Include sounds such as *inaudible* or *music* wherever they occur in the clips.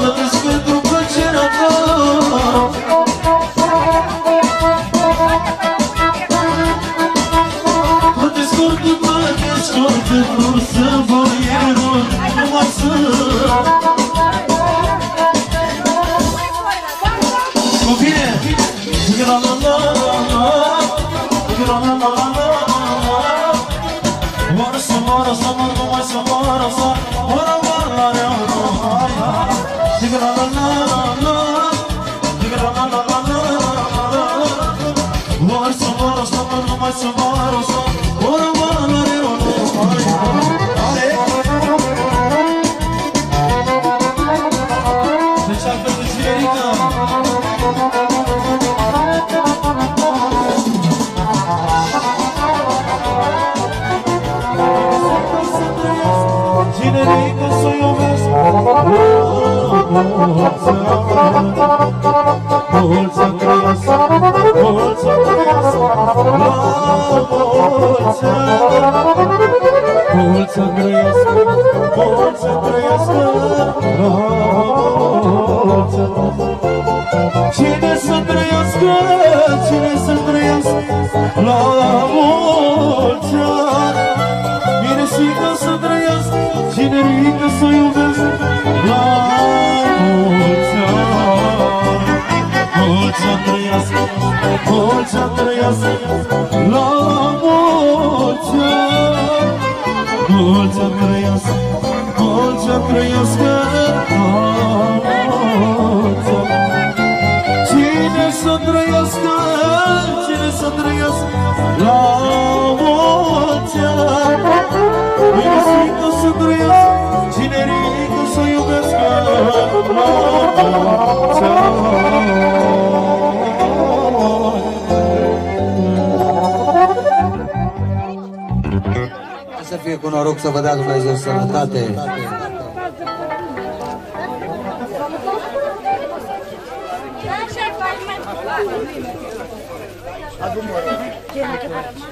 Bu kız kırdı Cine ridică să iubesc la Mulți ani, mulți ani trăiască, La mulți ani, mulți ani trăiască, mulți Cine să trăiască, cine să trăiască La mulți ani, cine să trăiască, cine ridică să iubească să fie cu noroc să vă dea Dumnezeu sănătate. Adu-mă!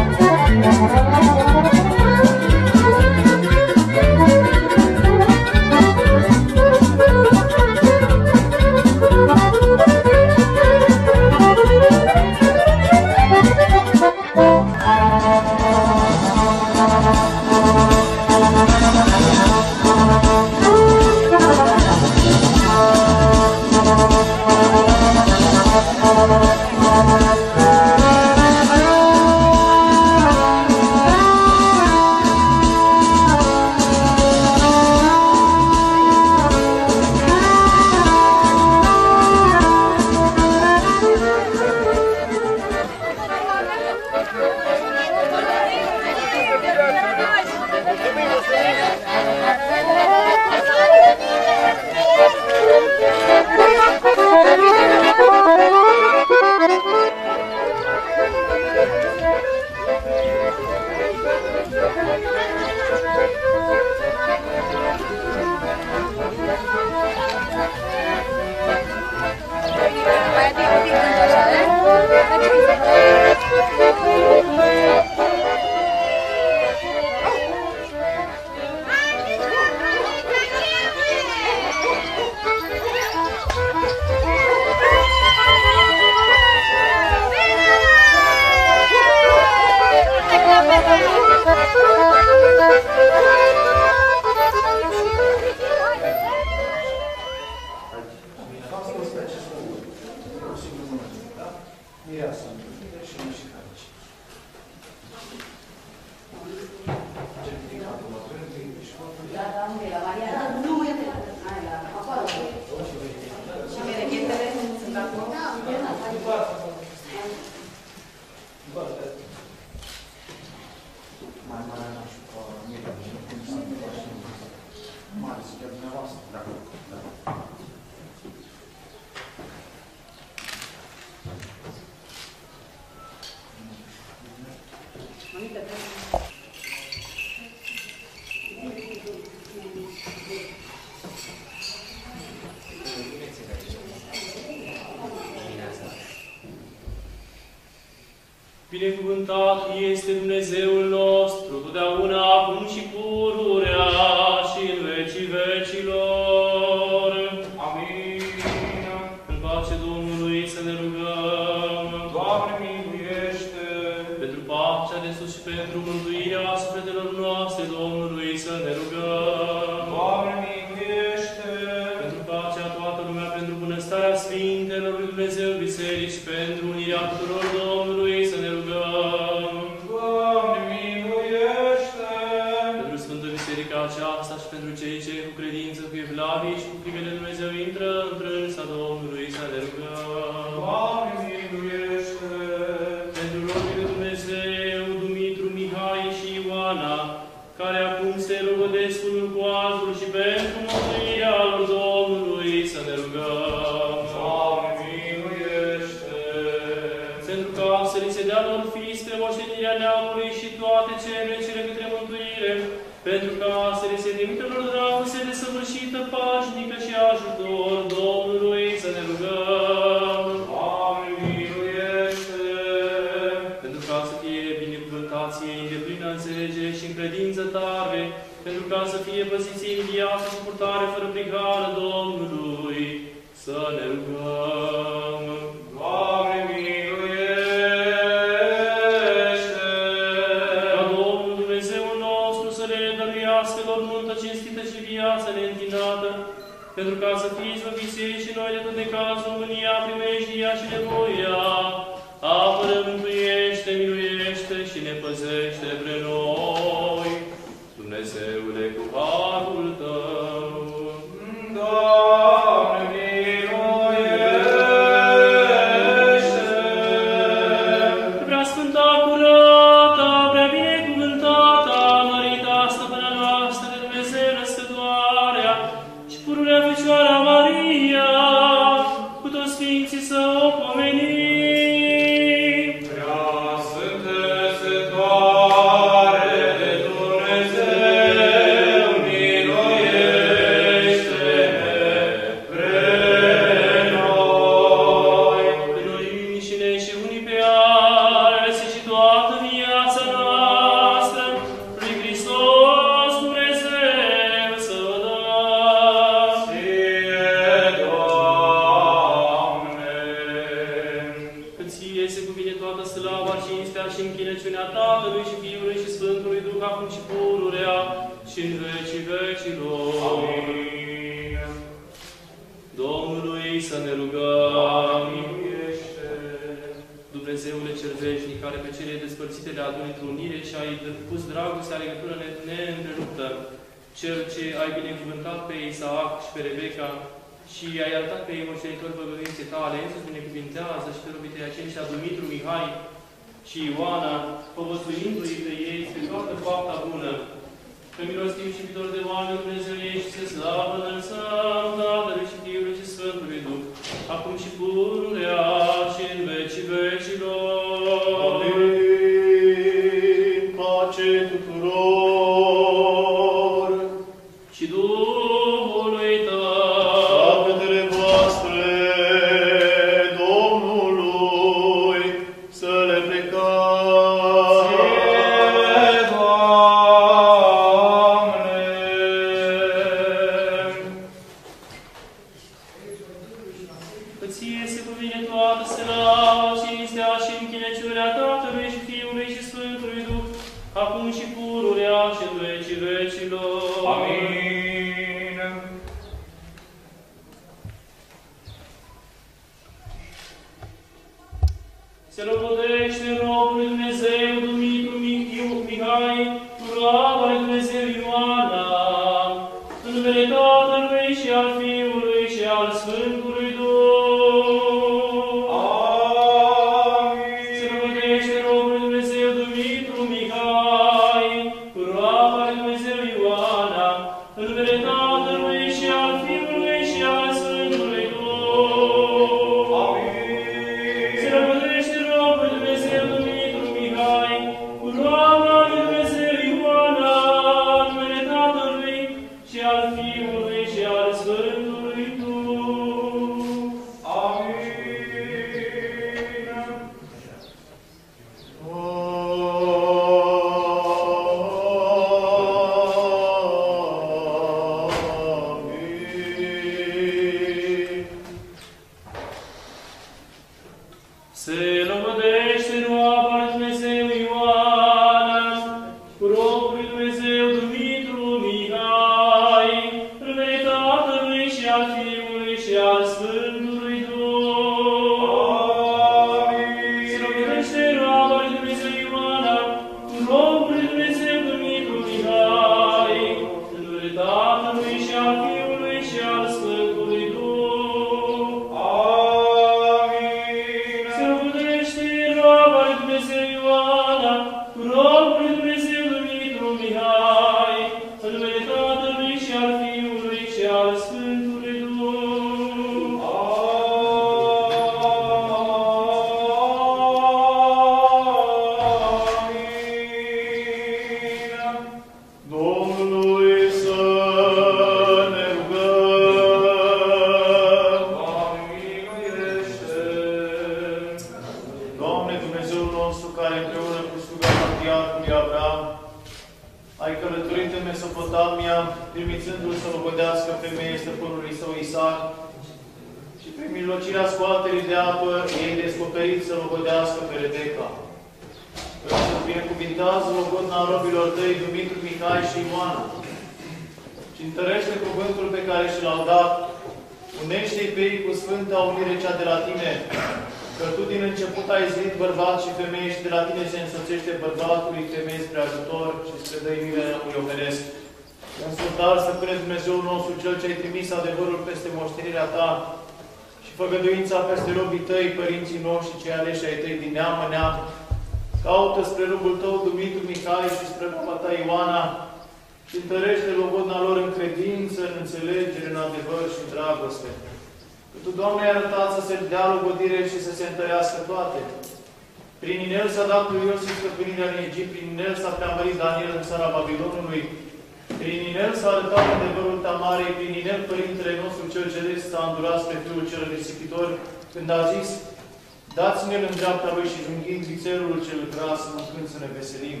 veselim.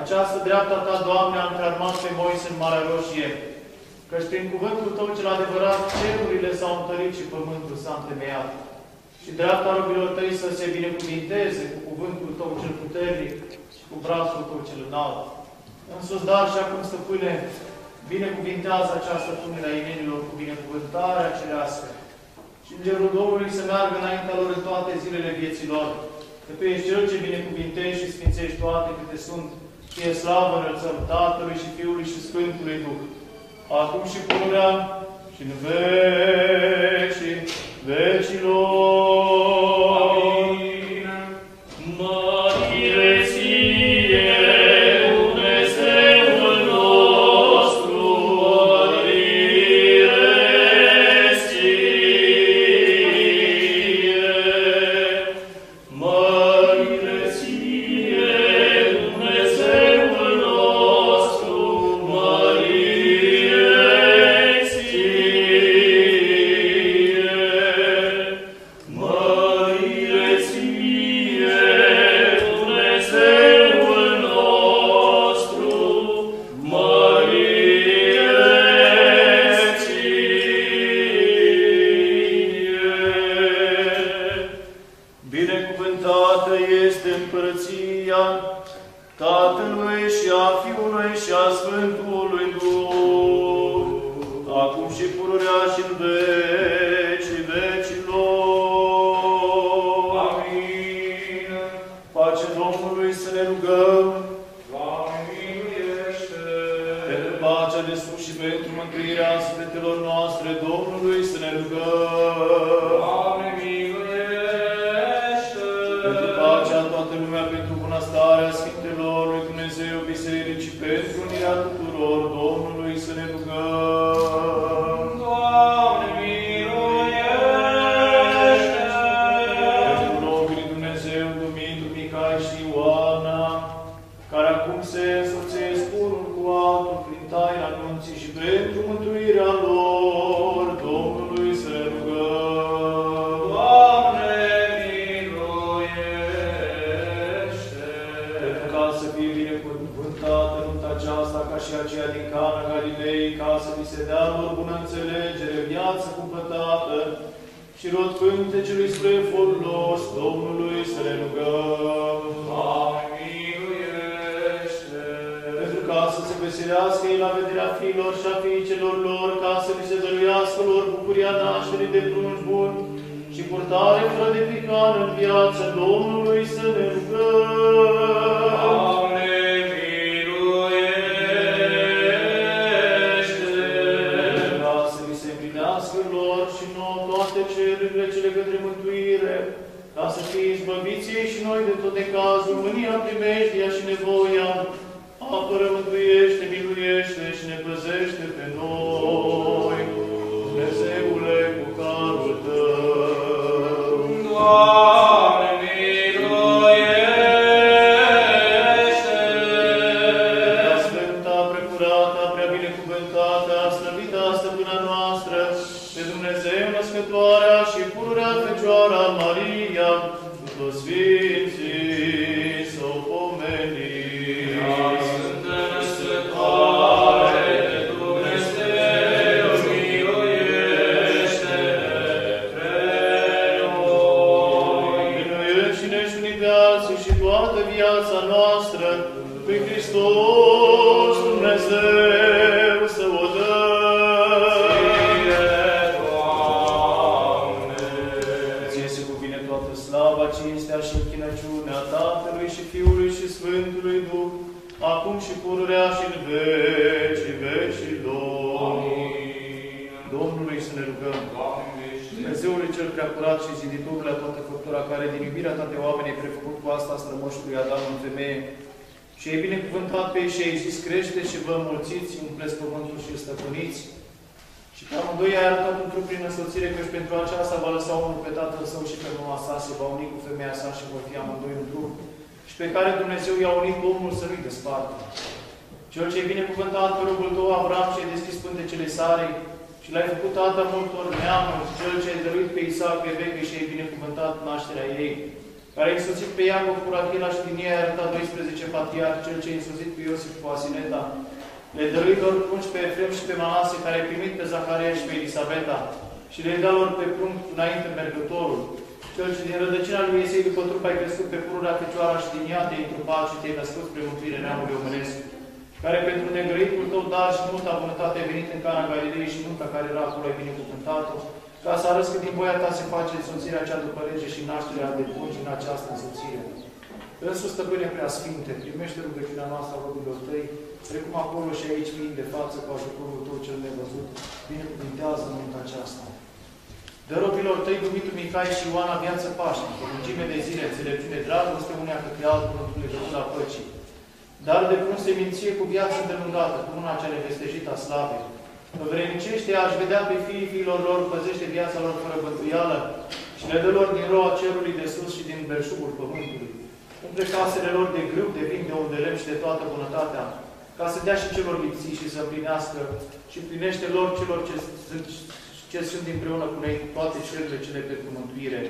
Această dreapta Ta, Doamne, a încarmat pe Moise în Marea Roșie, căci prin cuvântul Tău cel adevărat cerurile s-au întărit și pământul s-a întemeiat. Și dreapta robilor Tăi să se binecuvinteze cu cuvântul Tău cel puternic și cu brațul Tău cel înalt. În sus, dar și acum, stăpâne, binecuvintează această tunere a inenilor cu binecuvântarea cerească. Și Îngerul Domnului să meargă înaintea lor în toate zilele vieții lor că Tu ești Cel ce binecuvintești și sfințești toate câte sunt, fie slavă înălțăm Tatălui și Fiului și Sfântului Duh, acum și pururea și în vecii vecilor. Amin. fie binecuvântată nunta aceasta ca și aceea din Cana Galilei, ca să vi se dea lor bună înțelegere, viață cumpătată și rod cântecelui spre eforul lor, Domnului să le rugăm. Miluiește! Pentru ca să se veselească ei la vederea fiilor și a fiicelor lor, ca să li se dăruiască lor bucuria nașterii de prunci bun, și purtare fără de pricană în viață Domnului să ne rugăm. Izbăviți ei și noi de tot cazul, mânia, primejdia și nevoia, apără, mântuiește, miluiește și ne păzește pe și ai zis, crește și vă înmulțiți, umpleți pământul și îl stăpâniți. Și pe amândoi ai arătat un trup prin însoțire, căci pentru aceasta va lăsa unul pe tatăl său și pe mama sa, se va uni cu femeia sa și vor fi amândoi un trup. Și pe care Dumnezeu i-a unit Domnul să nu-i despartă. Cel ce ai binecuvântat pe robul tău, Avram, și ai deschis pântecele Sarei, și l-ai făcut tată multor neamuri, cel ce ai dăruit pe Isaac, pe Becă și ai binecuvântat nașterea ei, care ai însoțit pe Iacov cu Rachila și din ei ai arătat 12 patriarhi, cel ce ai însoțit pe Iosif cu Asineta, le dăruit lor prunci pe Efrem și pe Manase, care ai primit pe Zaharia și pe Elisabeta, și le dat lor pe prunc înainte mergătorul, cel ce din rădăcina lui Iesei după trup ai crescut pe pururea Fecioara și din ea te-ai întrupat și te-ai născut spre mântuire neamului omenesc, care pentru negrăitul tău dar și multă bunătate ai venit în Cana Galilei și nunta care era acolo ai binecuvântat-o, ca să arăți că din voia ta se face însoțirea cea după lege și nașterea de buni în această însoțire. Însus, stăpâne prea sfinte, primește rugăciunea noastră a robilor tăi, precum acolo și aici fiind de față cu ajutorul tău cel nevăzut, binecuvintează nunta aceasta. Dă robilor tăi, dumitul Mihai și Ioana, viață pașnică, lungime de zile, înțelepciune, dragoste unea către altul, în legătura păcii. Dar de cum seminție cu viață îndelungată, cu una cea nevestejită a slavei. Învrenicește aș vedea pe fiii fiilor lor, păzește viața lor fără bântuială și le dă lor din roa cerului de sus și din belșugul pământului. Umple casele lor de grâu, de vin, de unde lemn și de toată bunătatea, ca să dea și celor lipsiți și să împlinească și împlinește lor celor ce sunt, ce sunt împreună cu noi toate cerurile cele pentru mântuire.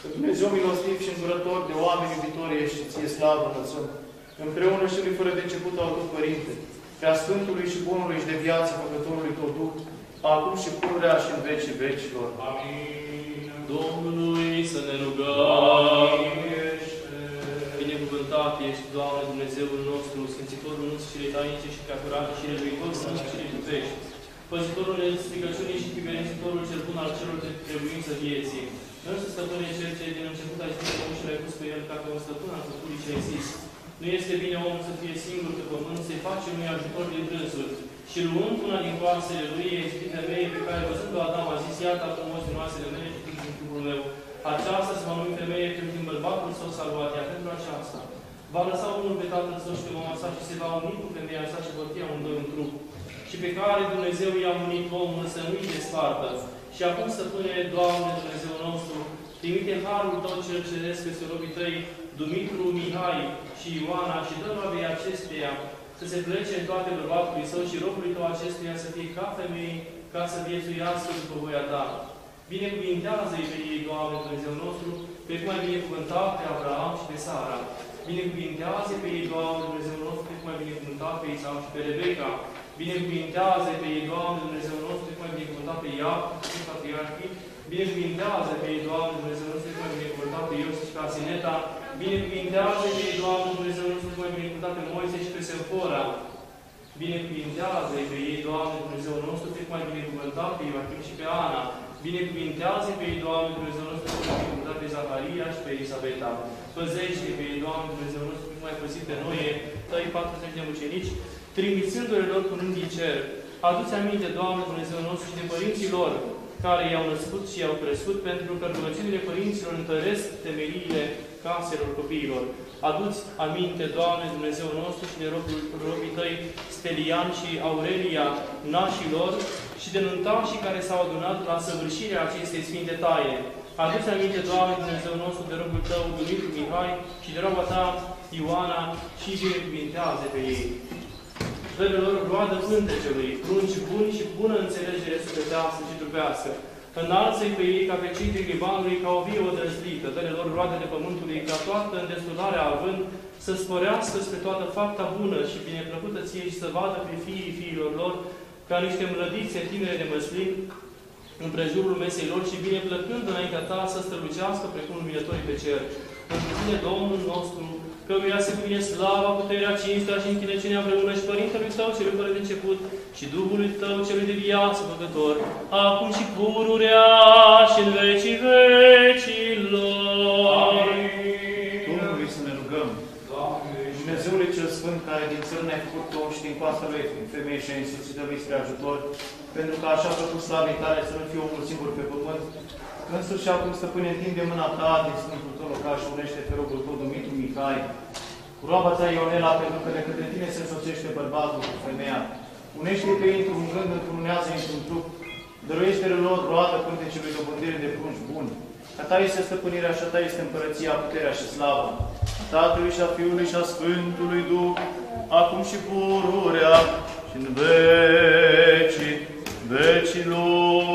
Că Dumnezeu milostiv și îndurător de oameni iubitori ești și ție slavă înălțăm, împreună și lui fără de început al tău, Părinte, prea Sfântului și Bunului și de viață, Făcătorului tău Duh, acum și pururea și în vecii vecilor. Amin. Domnului să ne rugăm. Binecuvântat ești, Doamne, Dumnezeul nostru, Sfințitorul nostru și tainice și preacurate și reluitor să și iubești. Păzitorul stricăciunii și privenitorul cel bun al celor de trebuință vieții. Însă, stăpâne, cel ce din început ai zis omul și l-ai pus pe el ca pe un stăpân al făcurii ce ai zis. Nu este bine omul să fie singur pe pământ, să-i face unui ajutor din dânsul. Și luând una din coasele lui, ei zis femeie pe care văzând-o Adam a zis, iată frumos din oasele mele și din trupul meu. Aceasta se va numi femeie pentru bărbatul său s-a luat, iar pentru aceasta. Va lăsa unul pe tatăl său și pe mama sa și se va uni cu femeia sa și vor fi amândoi un trup. Și pe care Dumnezeu i-a unit omul să nu-i despartă. Și acum, stăpâne, Doamne, Dumnezeu nostru, trimite harul Tău cel ceresc peste robii Tăi, Dumitru, Mihai și Ioana și dă roabei acesteia să se plece în toate bărbatului său și robului Tău acestuia să fie ca femei, ca să viețuiască după voia Ta. Binecuvintează-i pe ei, Doamne, Dumnezeu nostru, precum ai binecuvântat pe Abraham și pe Sara. Binecuvintează pe ei, Doamne, Dumnezeu nostru, precum ai binecuvântat pe Isaac și pe Rebecca. Binecuvintează pe ei, Doamne, Dumnezeu nostru, precum ai binecuvântat pe Iacov și patriarhii. Binecuvintează pe ei, Doamne, Dumnezeu nostru, cum ai binecuvântat pe Iosif și pe Asineta. Binecuvintează pe ei, Doamne, Dumnezeu nostru, cum ai binecuvântat pe Moise și pe Sefora. Binecuvintează pe ei, Doamne, Dumnezeu nostru, pe cum ai binecuvântat pe Ioachim și pe Ana. Binecuvintează pe ei, Doamne, Dumnezeu nostru, cum ai binecuvântat pe Zaharia și pe Elisabeta. Păzește pe ei, Doamne, Dumnezeu nostru, cum ai păzit pe noi, tăi 40 de ucenici, trimițându-le lor cu din cer. Aduți aminte, Doamne, Dumnezeu nostru, și de părinții lor, care i-au născut și i-au crescut, pentru că rugăciunile părinților întăresc temeliile caselor copiilor. Aduți aminte, Doamne, Dumnezeu nostru, și de robii, robii tăi, Stelian și Aurelia, nașilor, și de nuntașii care s-au adunat la săvârșirea acestei sfinte taine. Aduți aminte, Doamne, Dumnezeu nostru, de robul Tău, Dumitru Mihai, și de roba Ta, Ioana, și binecuvintează pe ei. Dă-le lor roadă pântecelui, prunci buni și bună înțelegere sufletească și trupească. Înalță-i pe ei ca pe cei din Libanului, ca o vie odrăzlită. Dă-le lor roade de pământului, ca toată îndestularea având, să sporească spre toată fapta bună și bineplăcută ție și să vadă pe fiii fiilor lor, ca niște mlădițe tinere de măslin, în prejurul mesei lor și bine plăcând înaintea ta să strălucească precum luminătorii pe cer. Pentru tine, Domnul nostru, căruia se cuvine slava, puterea, cinstea și închinăciunea împreună și Părintelui Tău, celui fără de început, și Duhului Tău, celui de viață făcător, acum și pururea și în vecii vecilor. Domnului să ne rugăm. Dumnezeule cel Sfânt, care din țără ne-ai făcut om și din coasta lui, din femeie și ai însuțită lui spre ajutor, pentru că așa a făcut slavii tale să nu fie omul singur pe pământ, însuși și acum stăpâne, întinde mâna ta din Sfântul tău locaș și unește pe robul tău, Dumitru Mihai, cu roaba ta Ionela, pentru că de către tine se însoțește bărbatul cu femeia. Unește pe ei într-un gând, într-unează într-un trup, dăruiește-le lor roadă pântecelui dobândire de prunci buni. A ta este stăpânirea și a ta este împărăția, puterea și slava. A Tatălui și a Fiului și a Sfântului Duh, acum și pururea și în vecii vecilor.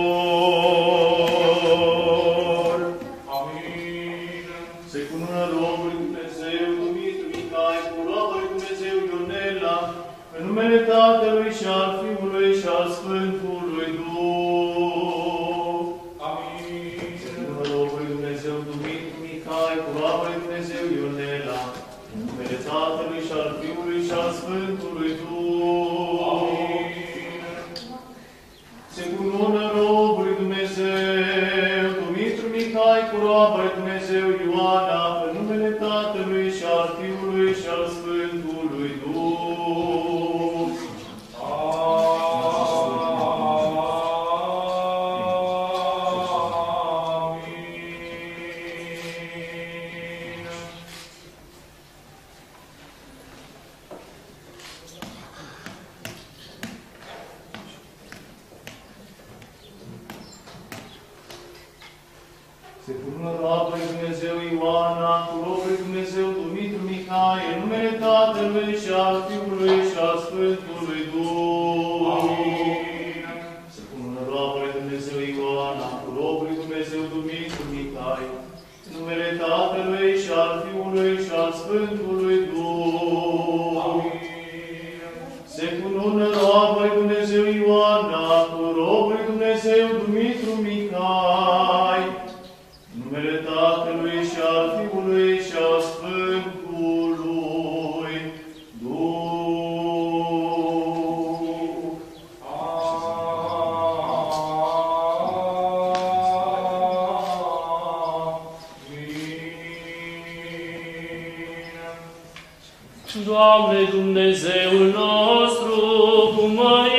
Tatălui și al Fiului și al Sfântului Duh. Amin. Se cunună Domnului Dumnezeu, Dumitru Mihai, cu roaba lui Dumnezeu Ionela, în numele Tatălui și al Fiului și al Sfântului Duh. Se cunună robului Dumnezeu, Dumitru Mihai, cu roaba lui Dumnezeu Ioana, în numele Tatălui și al Fiului și al Sfântului Doamne Dumnezeul nostru, cu mărire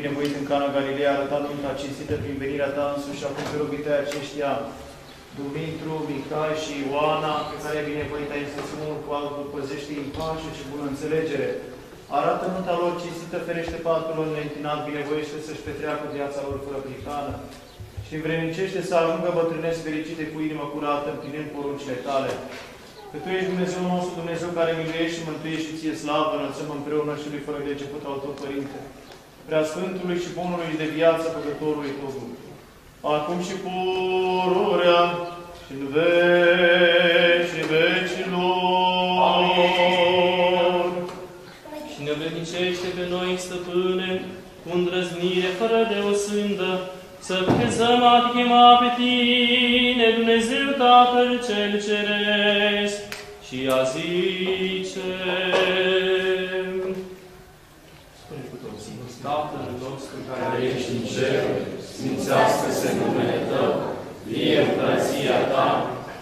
binevoit în Cana Galileea, arătat nunta cinstită prin venirea ta însuși, acum pe rog pe aceștia, Dumitru, Mihai și Ioana, pe care ai binevoit ai să unul cu altul, păzește în pace și bună înțelegere. Arată nunta lor cinstită, ferește patul lor neîntinat, binevoiește să-și petreacă viața lor fără prihană și învrednicește să ajungă bătrânesc fericite cu inimă curată, împlinind poruncile tale. Că Tu ești Dumnezeu nostru, Dumnezeu care miluiești și mântuiești și ție slavă, înălțăm împreună și lui fără de început al Tău, Părinte. Prea Sfântului și Bunului de viață, Păcătorului Tău, acum și pururea și în vecii vecilor. Și ne vrednicește pe noi, stăpâne, cu îndrăznire fără de o sândă, să crezăm a te chema pe tine, Dumnezeu Tatăl cel Ceresc, și a zice... Spune cu toții, Tatăl nostru care ești în cer, sfințească-se numele Tău, vie împărăția Ta,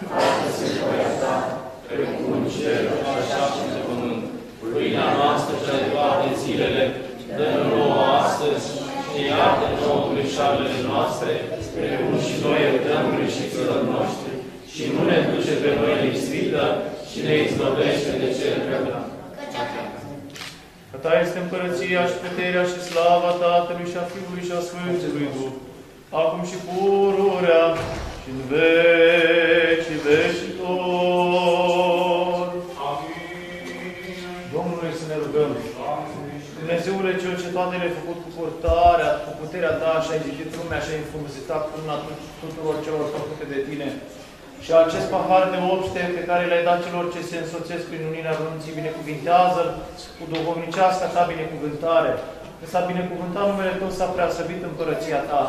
facă-se voia Ta, precum în cer, așa și pe pământ. Pâinea noastră cea de toate zilele, dă-ne nouă astăzi și iartă nouă greșalele noastre, precum și noi iertăm greșiților noștri. Și nu ne duce pe noi în ispită și ne izbăvește de cel rău. Că Ta este împărăția și puterea și slava Tatălui și a Fiului și a Sfântului Duh, acum și pururea și în vecii vecilor. Domnului să ne rugăm. Dumnezeule cel ce toate le-ai făcut cu purtarea, cu puterea ta și ai zidit lumea și ai înfrumusetat una tuturor celor făcute de tine. Și acest pahar de obște pe care l-ai dat celor ce se însoțesc prin unirea renunții, binecuvintează cu duhovnicească ta binecuvântare. Că s-a binecuvântat numele Tău, s-a preasăvit împărăția Ta,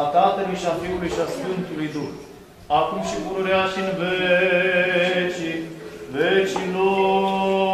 a Tatălui și a Fiului și a Sfântului Duh, acum și pururea și în vecii vecilor.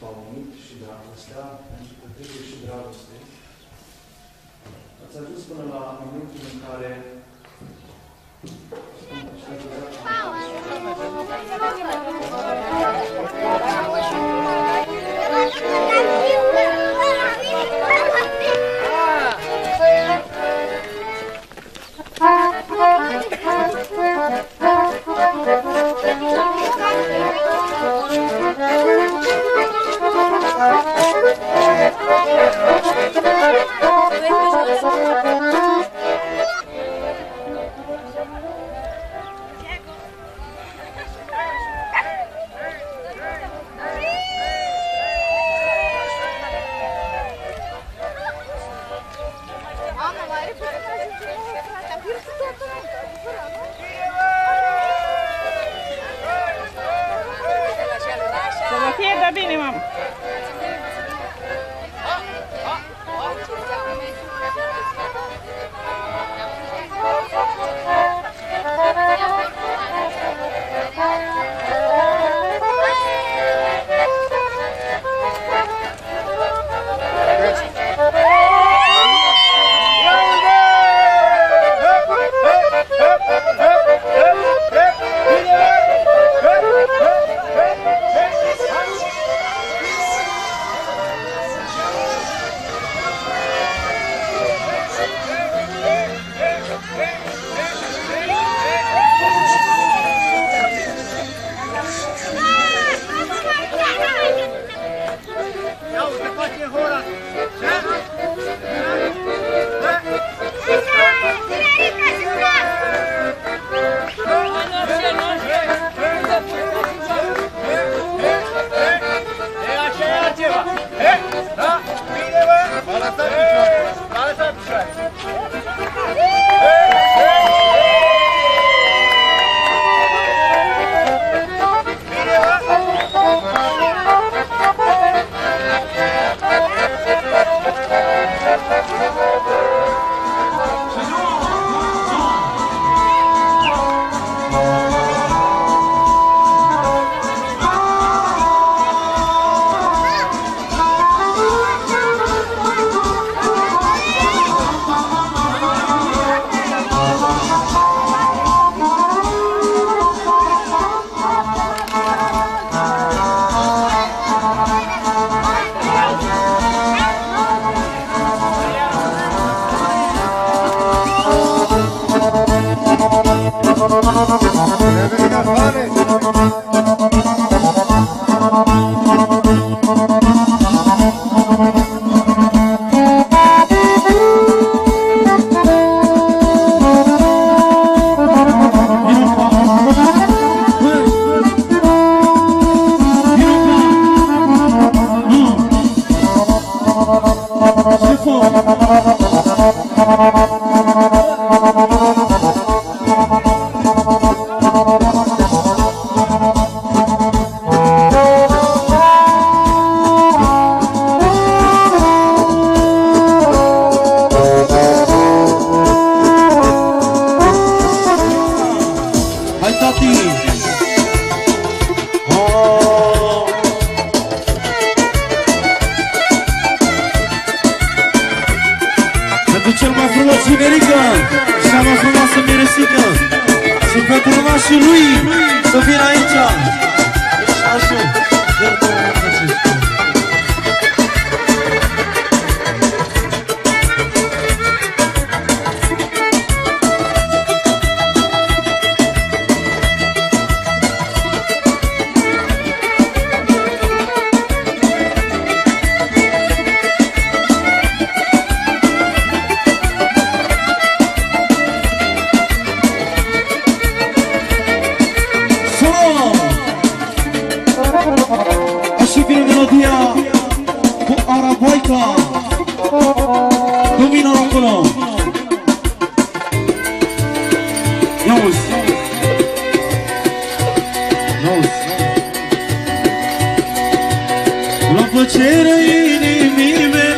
Paumit și dragostea, pentru copilul și dragoste, ați ajuns până la momentul în care Thank you. 왜 표정을 Parabéns, mamãe. Ale zapiszę. Roca Dumino acolo Ia uzi Ia uzi La plăcere inimii mele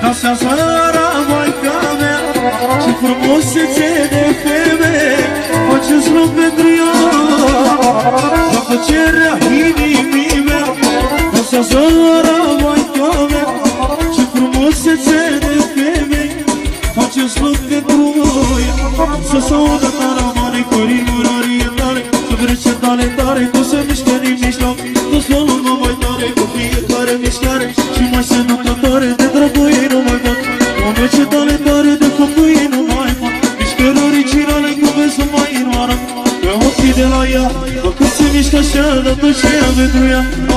Ca să seara maica mea Ce frumusețe de femeie Faceți loc pentru ea La plăcerea inimii mele Ca să seara sevdüğüm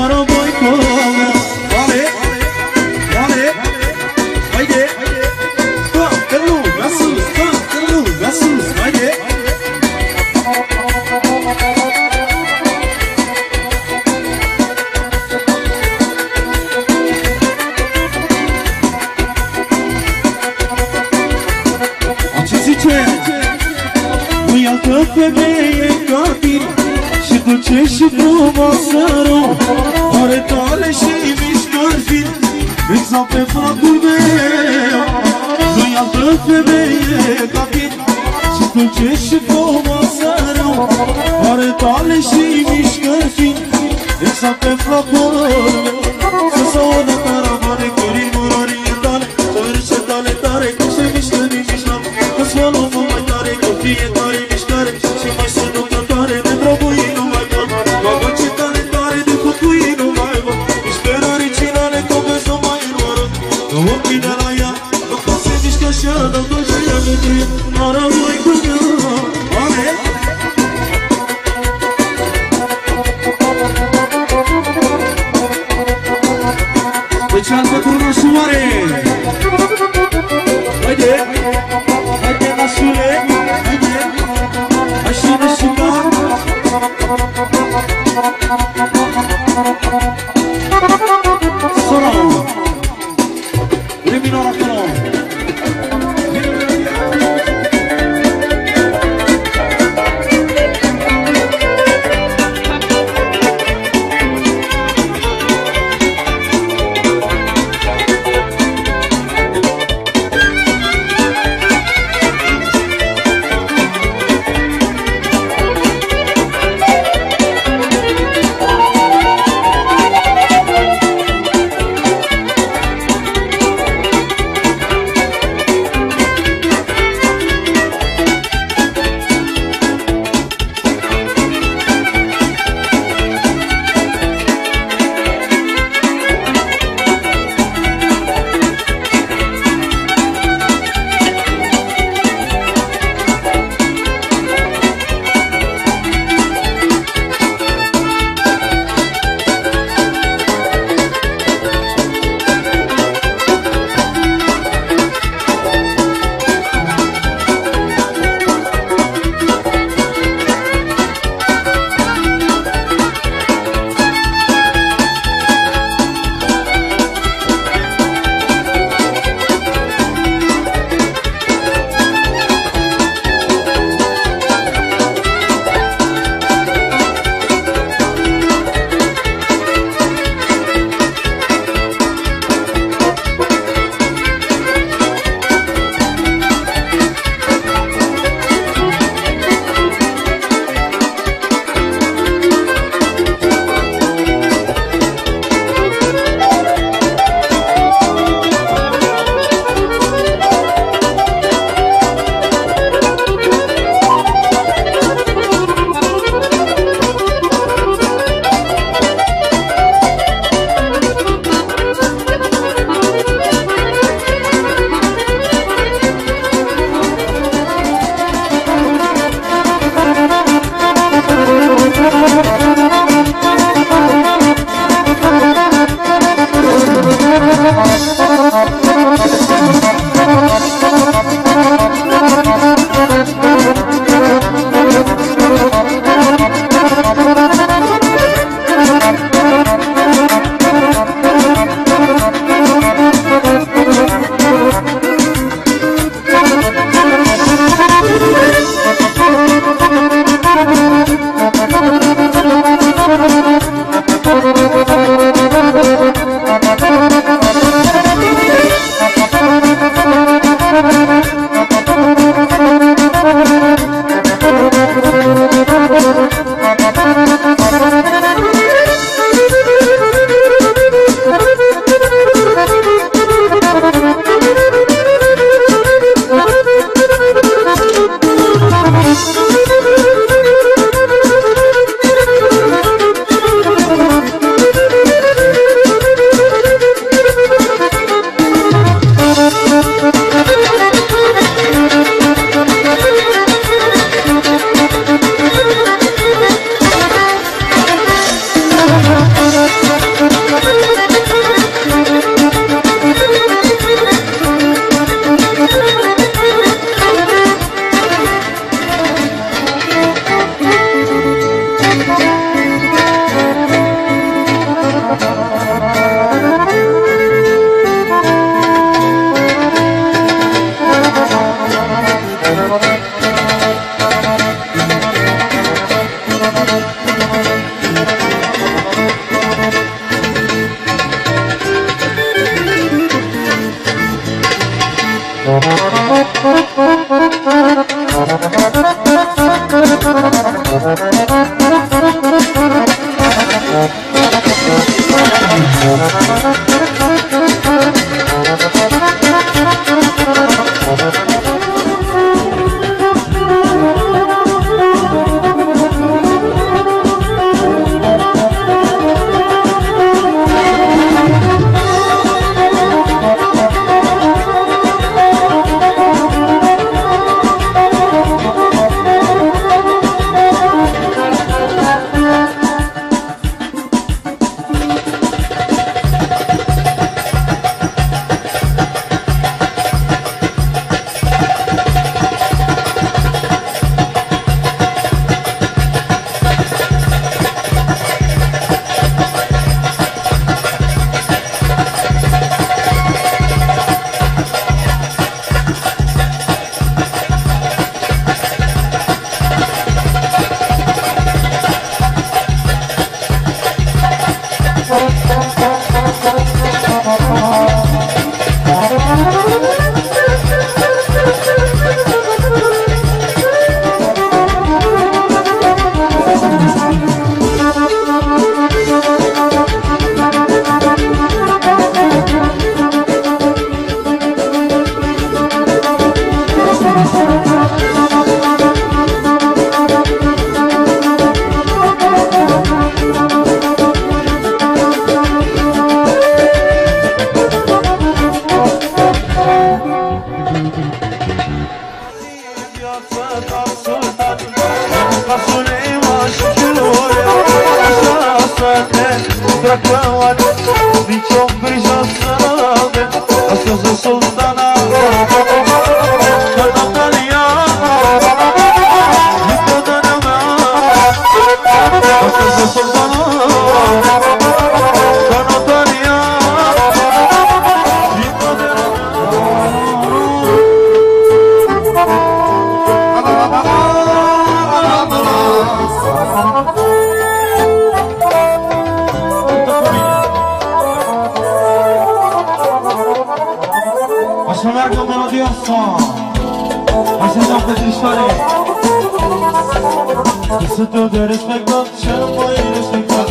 Să te de respectat cel mai respectat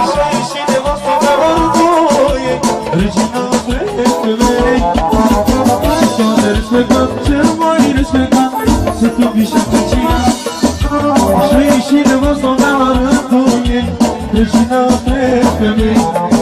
Așa e și nevasta mea orgoie Regina femei Să te de respectat cel mai respectat Să te bișa căcina Așa e și nevasta mea orgoie Regina femei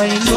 Wayne.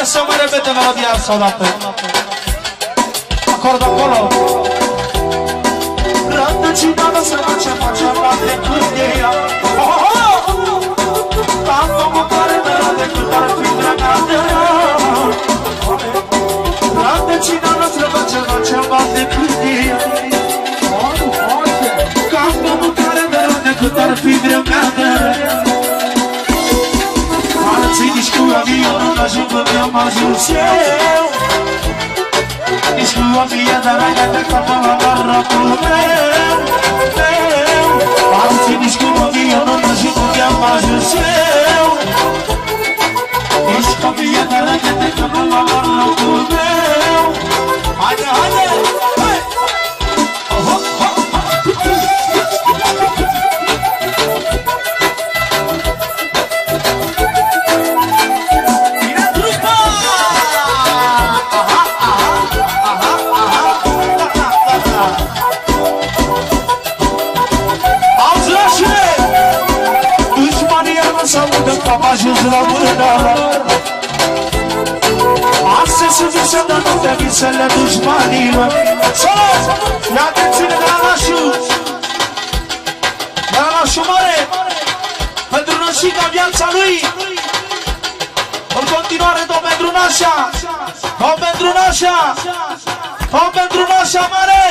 Pentru pane să mai repete melodia asta odată. Acord acolo. Rădăcina nu se face, face parte când e ea. Oh, oh, oh! Am făcut care de la decât ar fi dreapta de ea. Rădăcina nu se face, face parte când e ea. Am făcut care de la decât ar fi dreapta de ea. Avionul ajung unde am ajuns eu Nici cu avia, dar ai de capă la norocul meu meu. Alții nici cu avionul ajung unde am ajuns eu Nici cu avia, dar ai de capă la norocul meu Haide, haide! Astăzi se duce de noapte visele dușmanilor Solo! Ia atențiune de la lașu! De la lașu mare! Pentru nășica viața lui în continuare, domn pentru Nașa! Domn pentru Nașa! Domn pentru Nașa mare!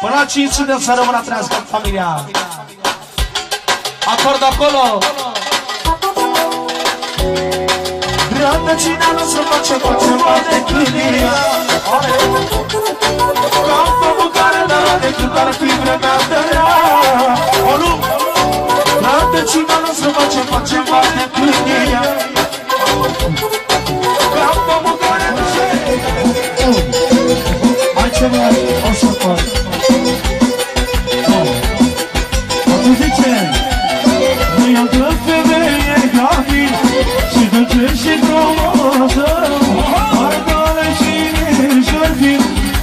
Până la 500 să rămână trească în familia! Acord acolo! Rădăcina nu se face cu ceva de câinea Ca în pământ care de la decât ar fi vremea de rea. O nu! Rădăcina nu se face cu ceva de câinea Hai și frumoasă. Mai tare și mișor fi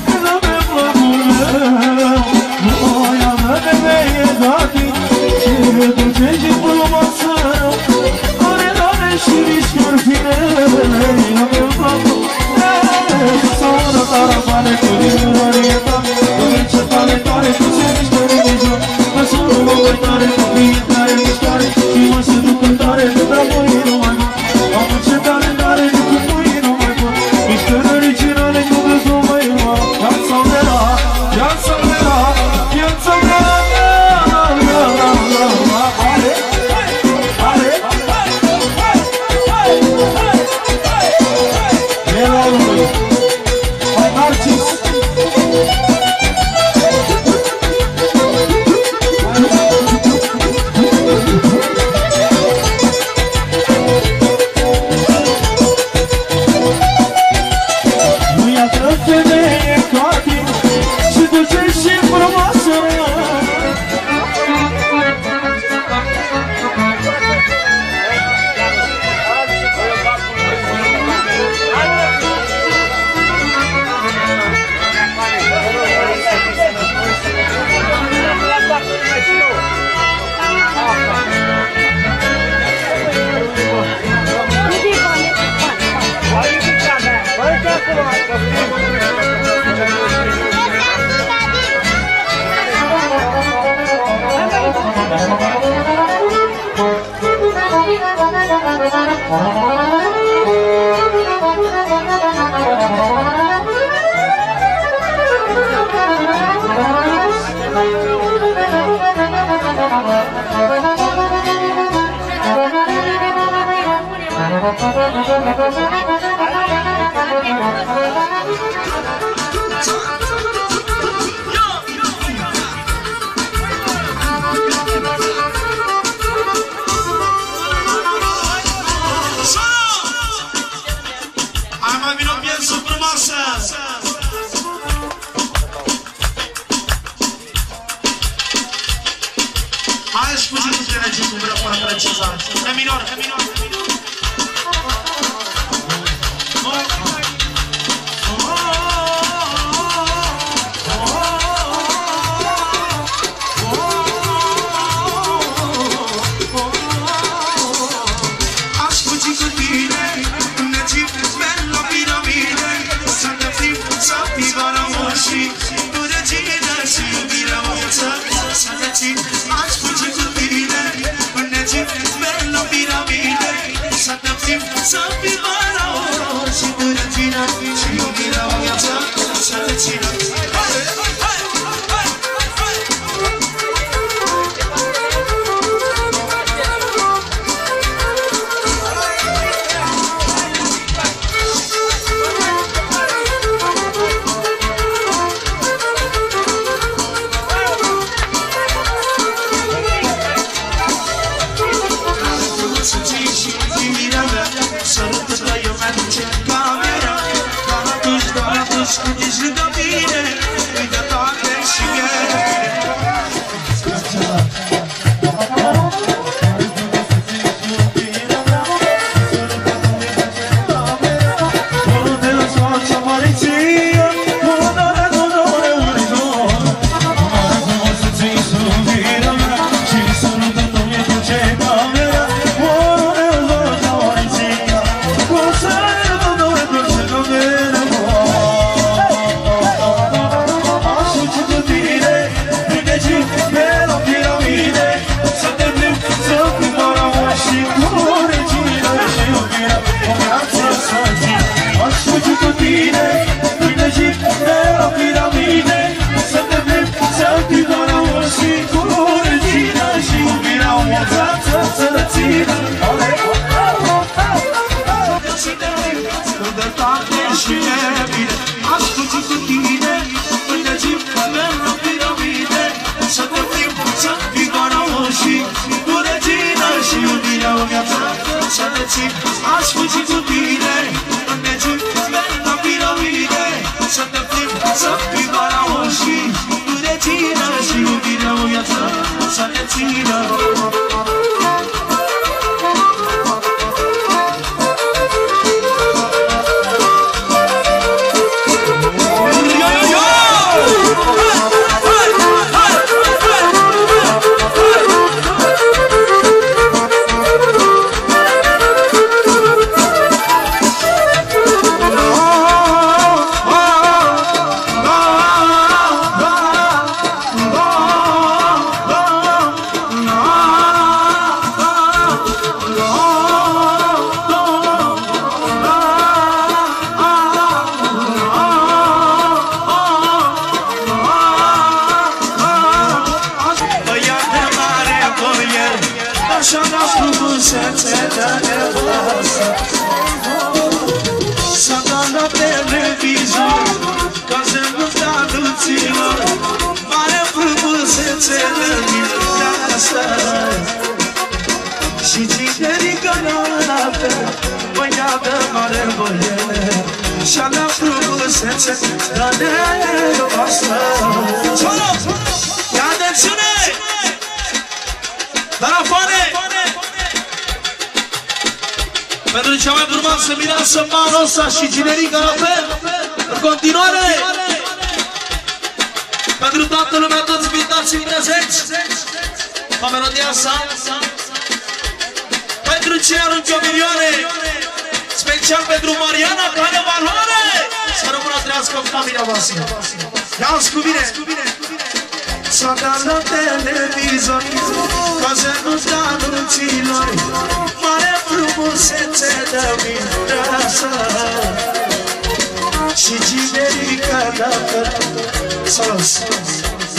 Când avem plăcul meu Nu i am că femeie ca mine Și de ce și frumoasă. Mai tare și mișor fi Avem plăcul Sono tare mare cu orienta Dorință tale tare cu ce mișcări de joc. Mă sunt o tare cu fiecare o piesă frumoasă! Hai, scuze, nu te legi vreau până precizat. Că minor, că minor, că minor!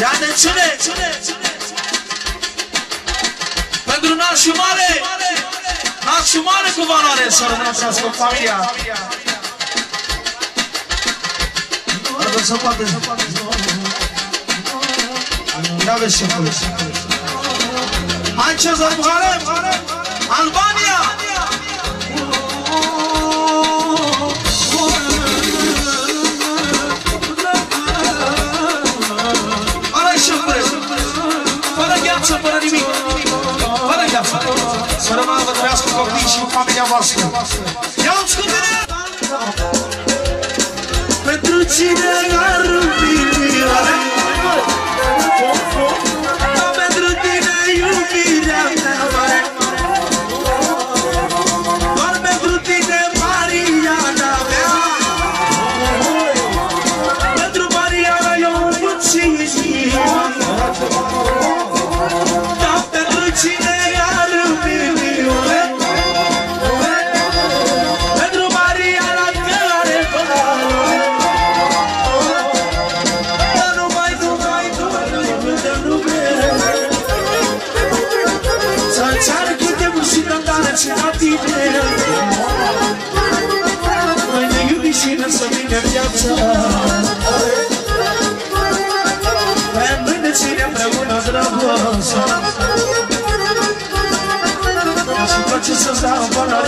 Ia de cine? Pentru nașul mare. Nașul mare cu valoare Să rămânească cu familia. Arătă să poate Ia vezi ce faci Hai Cezar Buhare trăiască copiii și cu familia voastră. Ia-ți cu mine Pentru cine ar iubirea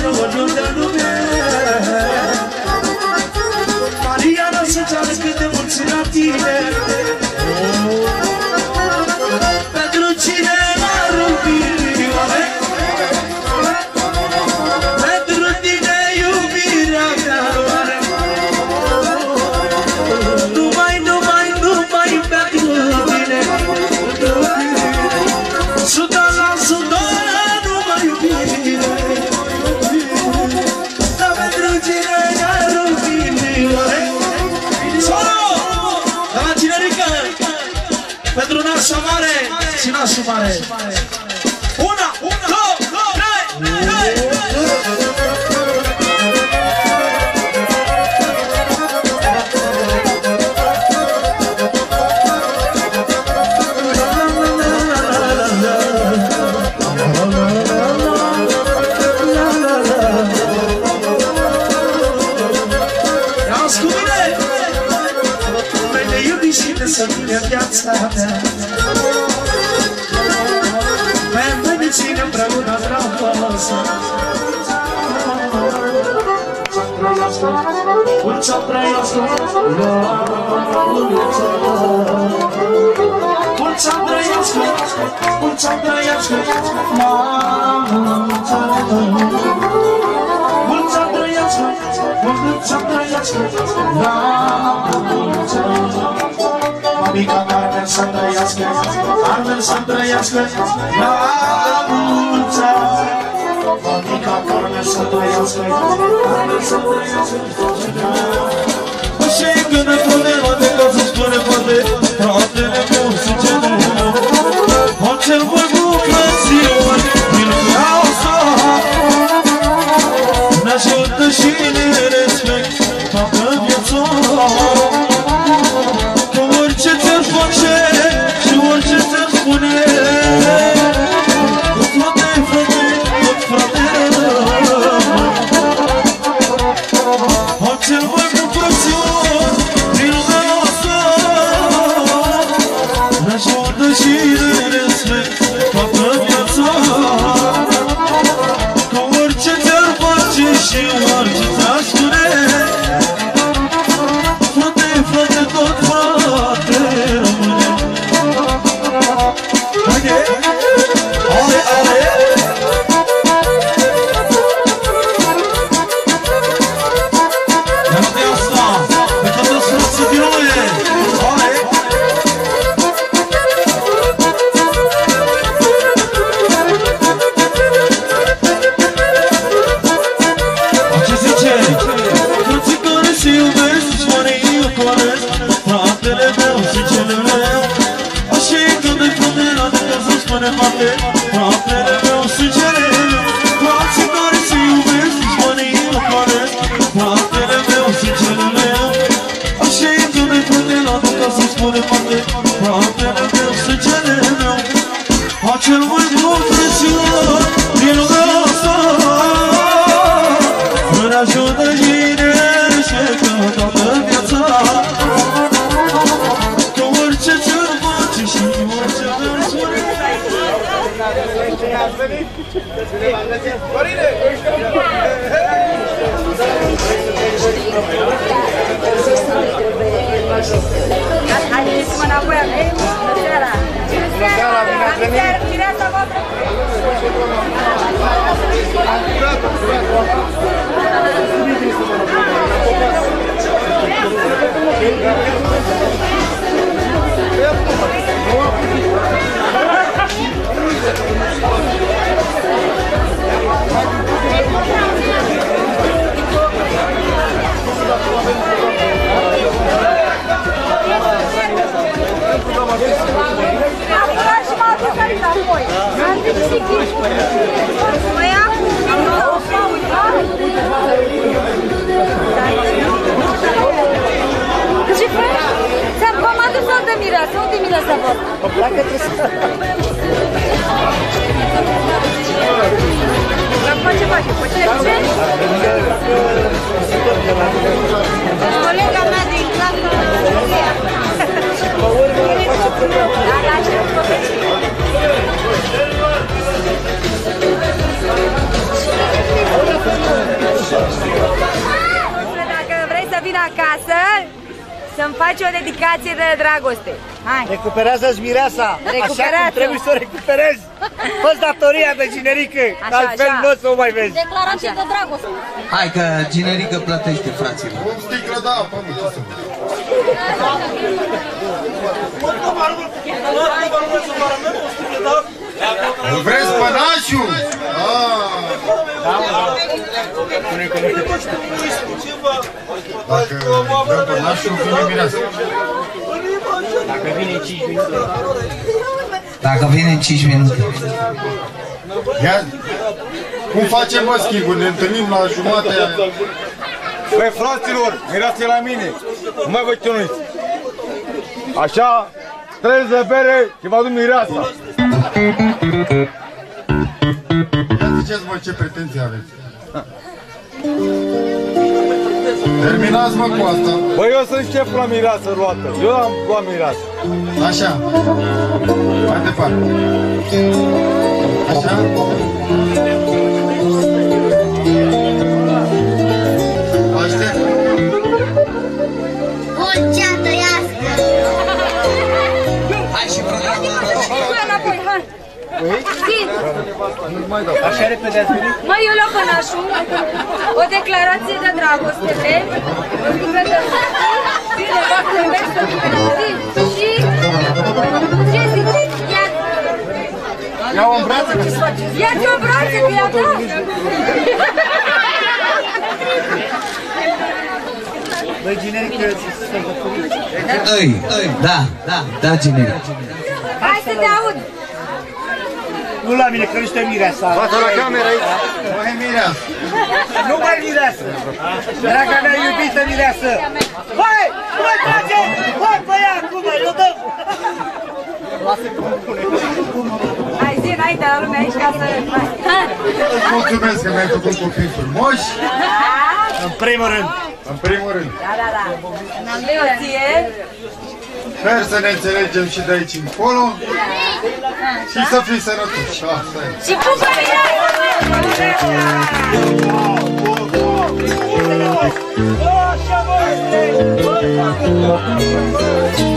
stau până oriunde în lume Mulți să trăiască Mulți să trăiască Mulți să trăiască Mulți să trăiască Mulți să trăiască Mamica Carmen să trăiască Carmen să trăiască La mulți ani Mamica Carmen să trăiască Carmen să trăiască. Și când ne pune Poate că să spune poate Fratele meu și genul Orice voi bucățiuni Din viața Ne ajută și ne respect Toată datoria de generică, că Așa, altfel așa. nu o să o mai vezi. Declarație de dragoste. Hai că generică plătește, fraților. O sticlă de apă, mă, ce să fac? Îl vreți pănașul? Ah, Dacă dăm pănașul, vine mireasă. Dacă vine în 5 minute. Ia, cum facem, mă, schimbul? Ne întâlnim la jumatea... Băi, fraților, mirați la mine. Nu mai vă chinuiți. Așa, trebuie de bere și vă aduc mireasa. Ia ziceți, mă, ce pretenții aveți? Terminați, mă, cu asta. Băi, eu sunt șef la mireasă luată. Eu am luat mireasă. Așa. Mai departe. Așa. Aștept. Mulțea tăiască! Hai și programul Hai înapoi, hai! Zi! Așa repede ați venit? Mă, eu la pănașul, o declarație de dragoste, vrei? Bine, fac un vers să zi. Și... Ce zici? Ia... Ia-o în brațe. Ia-ți o brațe, că e a ta! Băi, generică, Îi, da, da, da, generic. Hai să te aud! nu la mine, că nu știu mireasa. Bată la cameră aici. Mai mireasă. Nu mai mireasă. Draga mea iubită mireasă. Hai, mai trage! Hai, băiat, cum mai, eu Lasă cum pune. Hai zi înainte la lume aici ca să... Îți mulțumesc că mi-ai făcut copii frumoși. În primul rând. În primul rând. Da, da, da. În al meu ție. Sper să ne înțelegem și de aici încolo. Și să fii sănătoși. Și bucurie! Așa, băi! Așa, băi!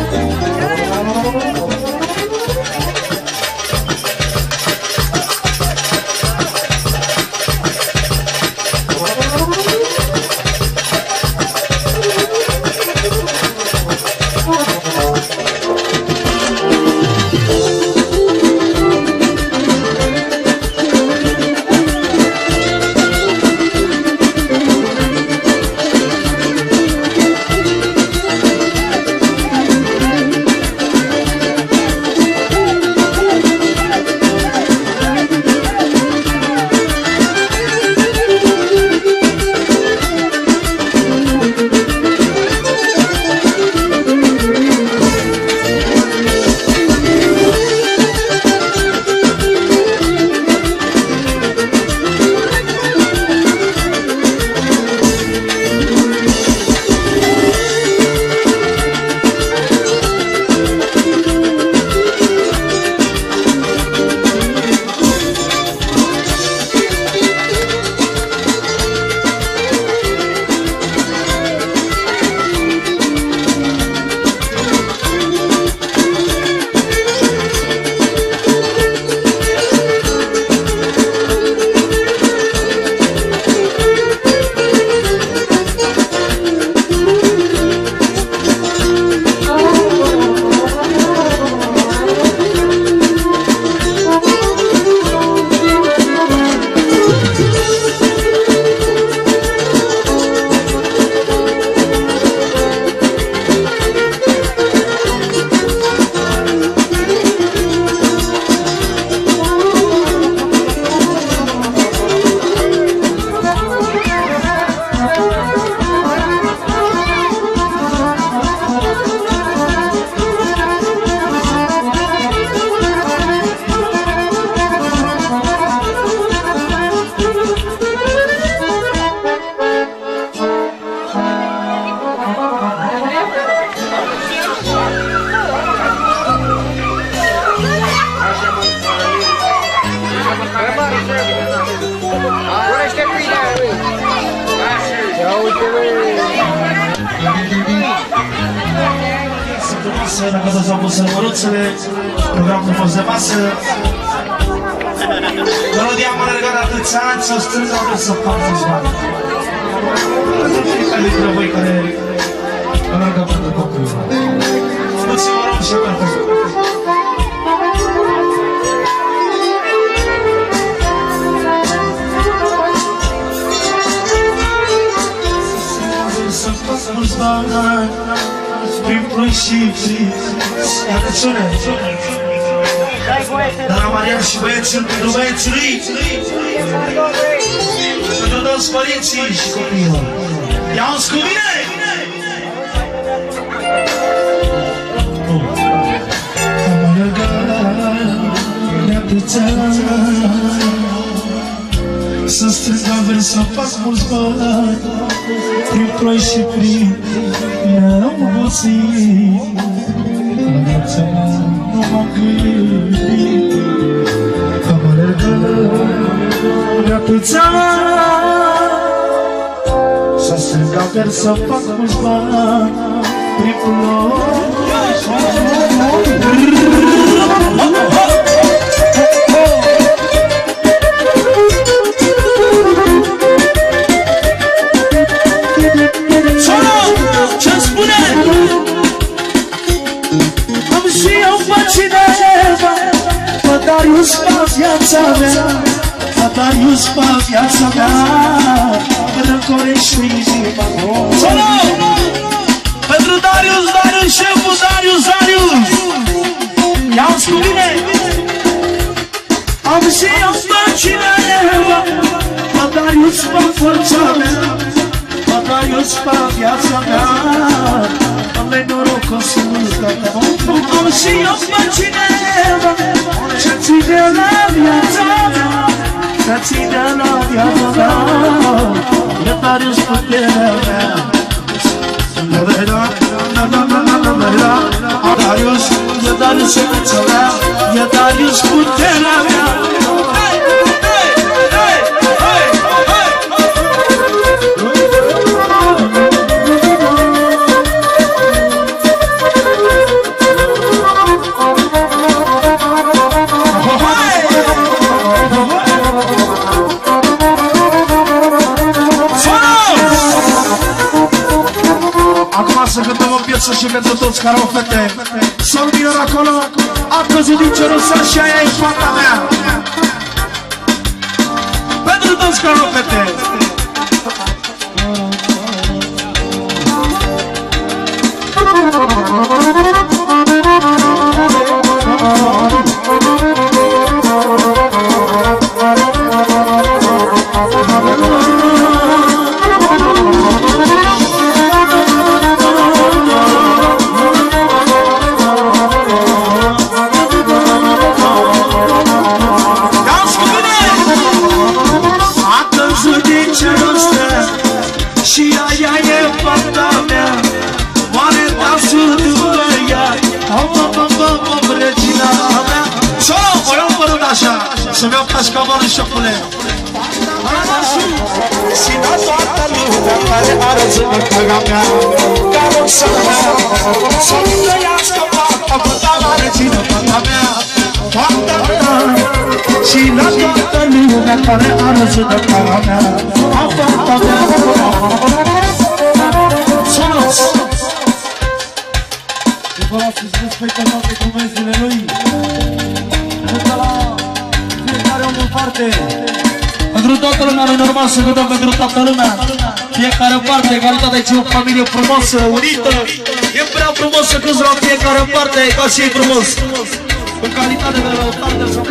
Norocul să nu-ți Am și eu pe cineva Ce ține la viața mea Ce ține la viața mea. E Darius puterea mea. Darius, e Darius viața mea. E Darius puterea mea cântăm o piesă și pentru toți care au fete. Sol minor acolo A căzut din cerul săr și aia e fata mea. Pentru toți care au fete zână căga mea Ca roxana mea Să-mi trăiască fata Fata la regina, fata mea Fata mea Și la toată lumea care are zână căga mea Fata mea Sonos! Vă las să respectă toate convențiile lui. Ducă la fiecare om în parte. Pentru toată lumea, nu normal să cântăm pentru toată lumea. Fiecare în parte, egalitatea aici e o familie frumoasă, unită. E prea frumos să cânti la fiecare în parte, ca și ei frumos. În calitate de tată sau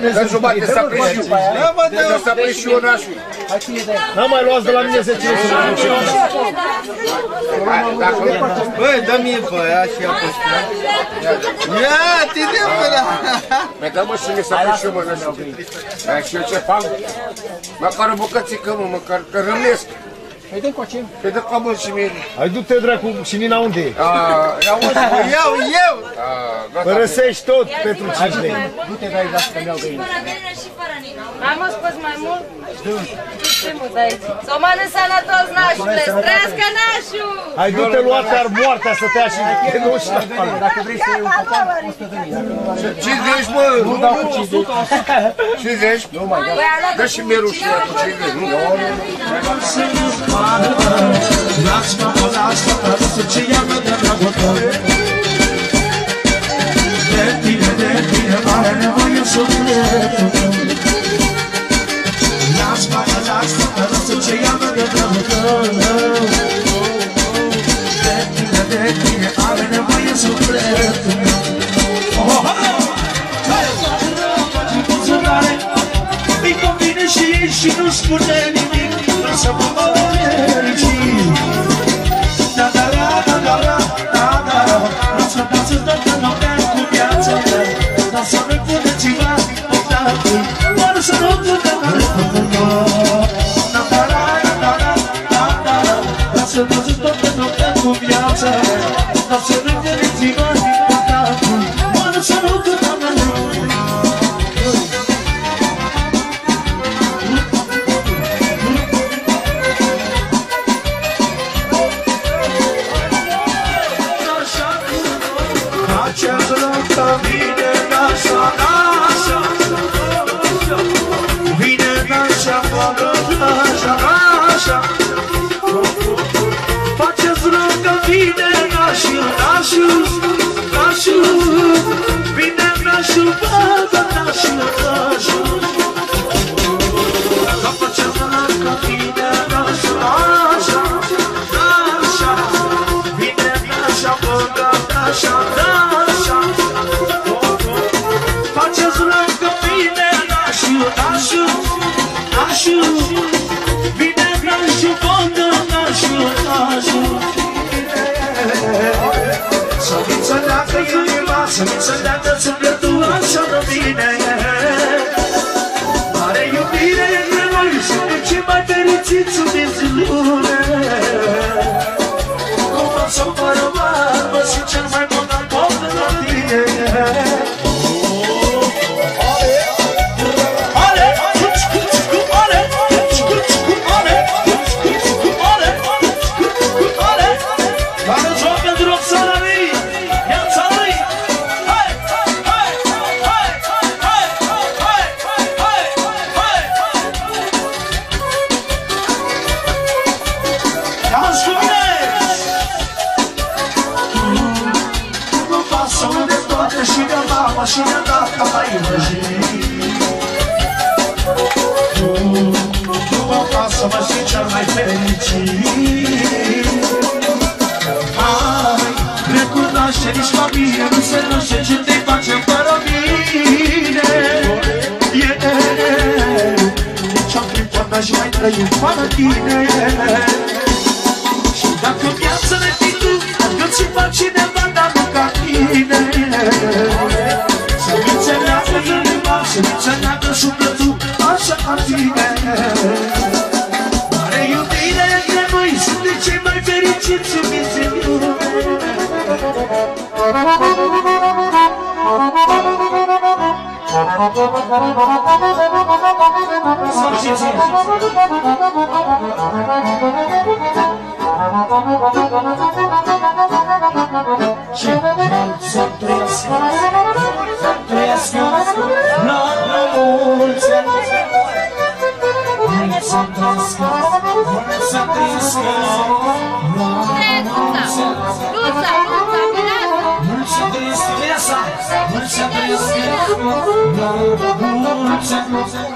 Dă jumate să aprind și eu. Dă să aprind și eu nașul. N-am mai luat de la mine 10 lei să mă duc. Băi, dă-mi bă, așa i-am pus. Ia, te de până. Mai dă-mă și mie să aprind și eu, mă, nu știu. Dar și eu ce fac? Măcar o bucățică, mă, măcar că rămnesc. Hai dă încoace. Păi dă comă și mie. Hai du-te dracu și Nina unde e? A, iau, mă, iau, eu. A, gata. Părăsești tot pentru 5 lei. Du-te de aici, lasă că mi-au găină. Hai mă, scoți mai mult? Ce mult de aici? Să o mănânc sănătos, nașule! Strească, nașul! Hai du-te luat ar moartea să te ia și nu știu. Dacă vrei să iei un copac, 100 de mii. 50, mă! Nu dau cu 50. 50? Nu mai dau. Dă și mie rușine cu 50, nu? Lasă-mă, lasă-mă, lasă ce ia-mă de dragotă De tine, de tine, are nevoie sufletul Lasă-mă, lasă-mă, lasă ce ia-mă de dragotă De tine, de tine, are nevoie sufletul Oh, oh, oh! Îi convine și ei și nu spune nimic Lasă-mă, mă fericit. Da, da, da, da, da, da, nașul Să-mi înțeleagă inima, să-mi înțeleagă sufletul așa n-aș mai trăi fără tine. Și dacă viața ne fi tu, găsi pe cineva, dar nu ca tine. Să-mi înțeleagă inima, să-mi înțeleagă sufletul, așa ca tine. Mare iubire între noi, suntem cei mai fericiți iubiți în lume. Son preciosas, son preciosas, no pronuncian. Son preciosas, son preciosas, no pronuncian. Dulce, dulce, dulce, dulce, dulce, dulce, dulce, dulce, dulce,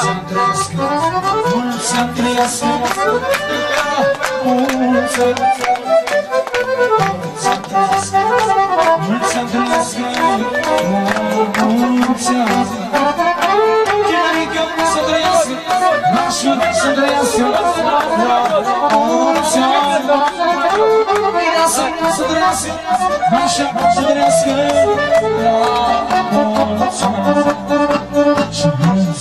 gigantesca, dulce creación, dulce, dulce, dulce creación, dulce, qué rica dulce creación, más dulce creación, dulce, gracias dulce creación, más dulce creación, dulce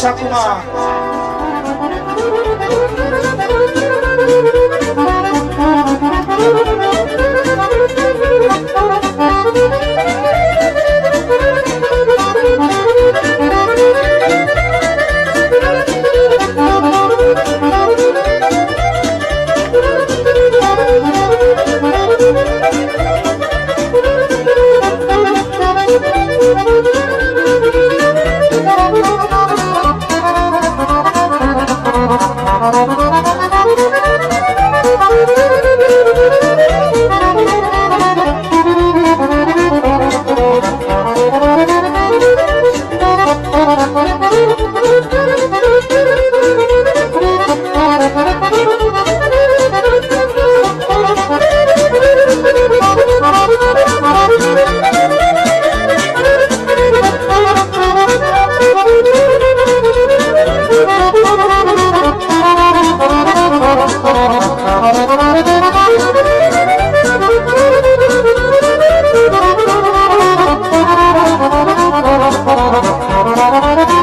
Chacumar. Bine să acum Dorește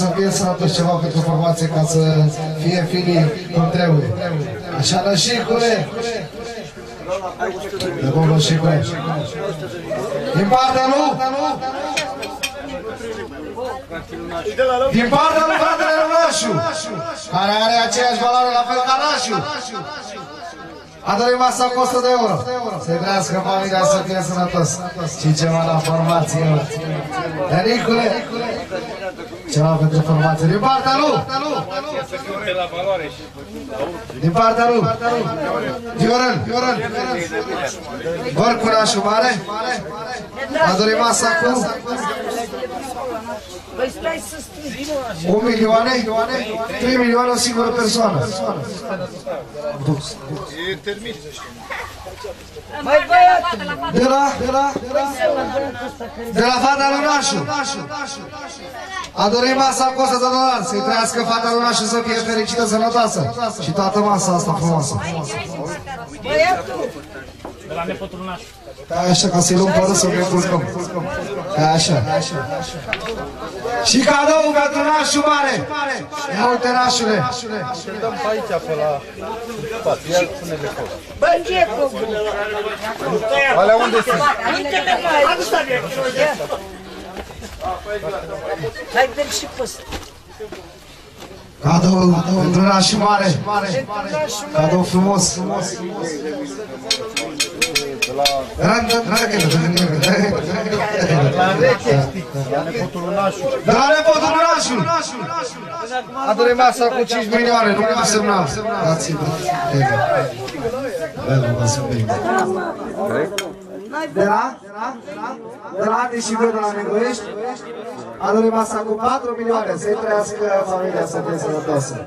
să fie sănătos ceva pentru formație ca să fie filii cum trebuie. Așa, lășicule. De bun, lășicule. Din partea lui? Din partea lui fratele Rănașu, care are aceeași valoare la fel ca Nașu. A dorit masa cu 100 de euro. Să-i trească familia să fie sănătos. Și ceva la formație. Ericule, ceva pentru formație. Din partea lui. Din partea lui. Viorel, Viorel. Vorcu Nașu mare. A dorit masa cu Păi stai să scrii. 1 milioane, 3 milioane o singură persoană. Mai băiatul. De la, de la, de la fata lui Nașu. A dorit masa cu 100 de dolari, să-i trăiască fata lui Nașu să fie fericită, sănătoasă. Și toată masa asta frumoasă. Băiatul. De la nepotul naș. Da, așa, ca să-i luăm părul să ne culcăm. Da, așa. Și cadou pentru nașul mare. Ia uite, nașule. Dăm pe aici, pe la spate. Ia pune de foc. Bă, ce făcut? Alea unde sunt? Hai, dă și pe ăsta. Cadou pentru nașul mare. Cadou frumos. Randă, randă, La rece, știi? La nepotul nașu. De la nepotul nașul. A dorit masa cu 5 milioane, nu mi-am semnat. Dați-vă. Velo, vă sunt bine. De la? De la Adi și Viu de la Negoiești? A dorit masa cu 4 milioane. Să-i trăiască familia să fie sănătoasă.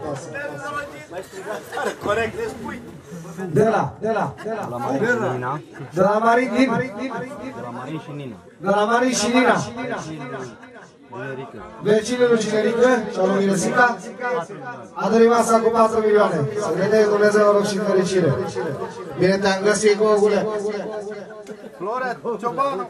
Corect, le spui. De la, de la, de la. La Marin și Nina. De la Marin din? De la Marin și Nina. De la Marin și Nina. Generică. Vecinul lui Cinerică și al lui Miresica a dorit masa cu 4 milioane. Să ne dea Dumnezeu noroc și fericire. Bine te-am găsit, Gogule. Florea, Ciobanu.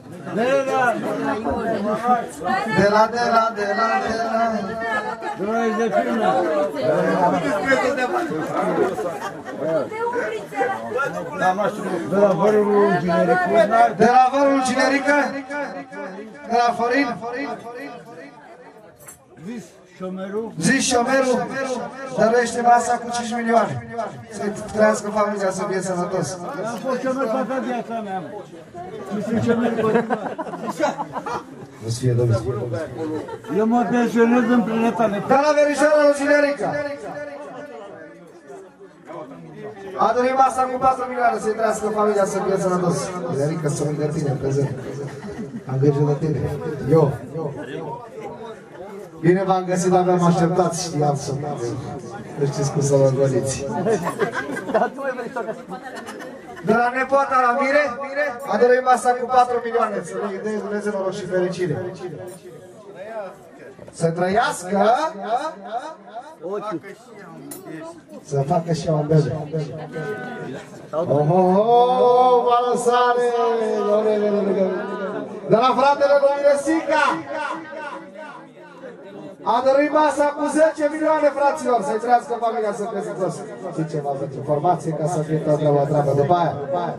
după listă pe ăsta. Da, sau nu? Ăsta n-are decât două lei. Mă dă, bă, decât doi și eu, eu zic eu. Hai mai departe. Să vin două? Publiței! De la, de la, de la. De la, De la, de la, de la, de la. Noi de filmă. De la vărul generic. De la vărul Cinerică? De la Forin? Vis, șomerul. Zi șomerul dăruiește masa cu 5 milioane. Să-i trăiască familia să fie sănătos. Am fost șomer toată viața mea. mă. Nu sunt șomer cu Nu-ți fie Domnul. Eu mă pensionez în plinătate. De la verișoara lui Cinerică. A dorit masa cu 4 milioane să-i trăiască familia să fie sănătos. Cinerică să lângă tine în prezent. Am grijă de tine. Eu. Bine v-am găsit, dar v-am așteptat, știam să Nu știți cum să vă goliți. De la nepoata la mire, a dorit masa cu 4 milioane, să le dea Dumnezeu noroc și fericire. Să trăiască, să facă și ea un bebe. Oh, oh, oh, valăsare! De la fratele lui Miresica! A dorit masa cu 10 milioane, fraților, să-i trăiască familia să fie sănătos. Și ceva pentru formație, ca să fie toată treaba treabă. După aia, după aia.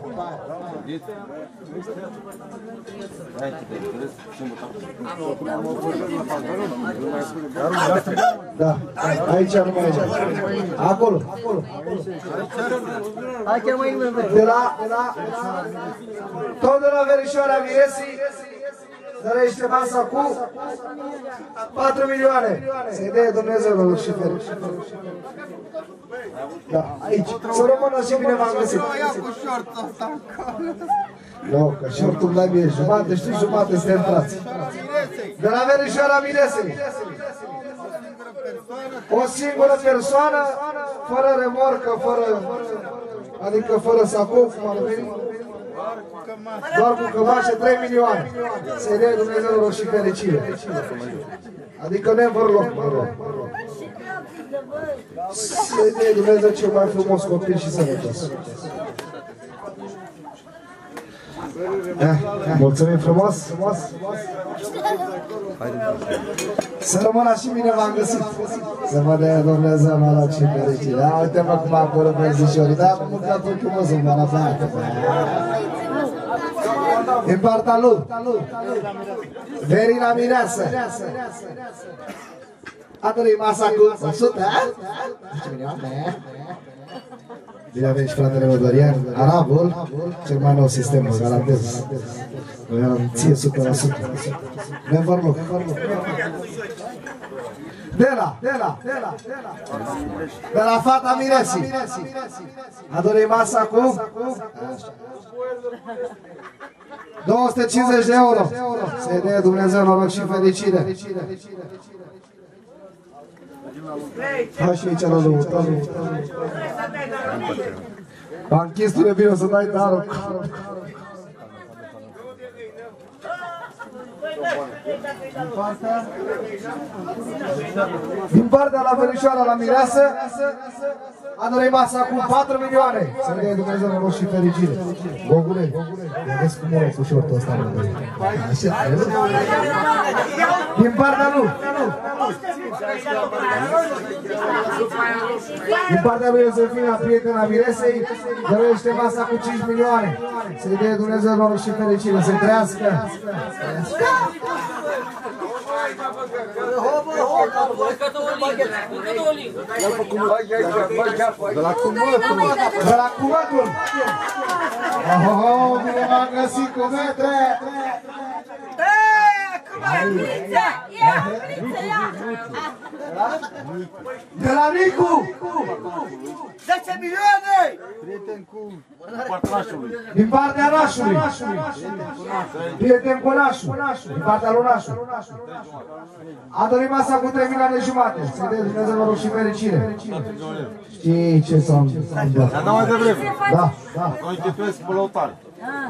Da, aici nu mai e. Acolo, acolo. Hai chiar mai nimeni. De la, de la, tot de la verișoara Miresi, dărește masa cu 4 milioane. Să-i dea Dumnezeu noroc și fericire. Da, aici. Să rămână și bine v-am găsit. Ia cu șortul ăsta acolo. Nu, că șortul la mie e jumate, știți, jumate suntem frați. De la verișoara Miresei. O singură persoană, fără remorcă, fără, adică fără sacou, cum ar veni, doar cu cămașă, 3 milioane. Să-i dea Dumnezeu noroc și fericire. Adică ne vor loc, mă rog. Să-i dea Dumnezeu cel mai frumos copil și sănătos. Da, mulțumim frumos, frumos. Să rămână și bine v-am găsit. Să vă dea Dumnezeu mă la ce fericire. Da, uite mă cum a apărut verzișorii. Da, am mâncat ochiul mă să mă la plată. Din partea lui. Verina Mireasă. A trăit masa cu 100, a? 10 milioane. Bine a venit și fratele meu Dorian, Arabul, cel mai nou sistem, vă garantez. Vă garanție 100%. Ne vor loc, vor loc. De la, de la, de la, de la. De la fata Miresi. A dorit masa cu 250 de euro. Să-i dea Dumnezeu noroc și fericire. Hai și aici la lui, la lui. Banchistul e bine să dai darul. Din partea la verișoara la mireasă, a dorit masa cu 4 milioane. Să dea Dumnezeu noroc și fericire. Gogule, vedeți cum e cu șortul ăsta. mă, băi. Așa, vezi? Din partea lui. Din partea lui Iosefina, prietena Miresei, dăruiește masa cu 5 milioane. Să-i dea Dumnezeu noroc și fericire, să-i trăiască. De la cumătul, mă. De la cuvântul. Oh, bine m-am găsit cu metre. De la Nicu. 10 milioane! Prieten cu Din partea Nașului. Prieten cu Nașul. Din partea lui Nașul. A dorit masa cu 3 milioane jumate. Să-i dea Dumnezeu noroc și fericire. Știi ce s-a întâmplat? Dar n-am mai devreme. Da, da. Noi te pleci pe lăutare.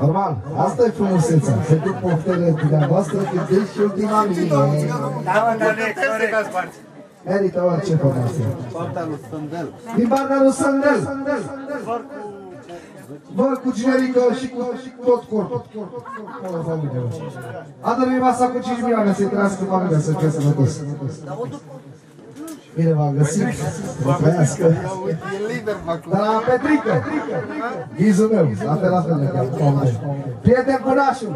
Normal, asta e frumusețea. Să duc poftele dumneavoastră, că deci și ultima mie. Da, mă, dar ne corect. Merită orice formație. Partea lui Stândel. Din partea lui Sandel. Vă cu generică și cu tot corpul. A dorit masa cu 5 milioane să-i trăiască familia, să fie sănătos. Bine v-am găsit, să trăiască. E liber, mă, cu Dar la Petrică, ghizul meu, la fel, la fel de cap. Prieten cu nașul,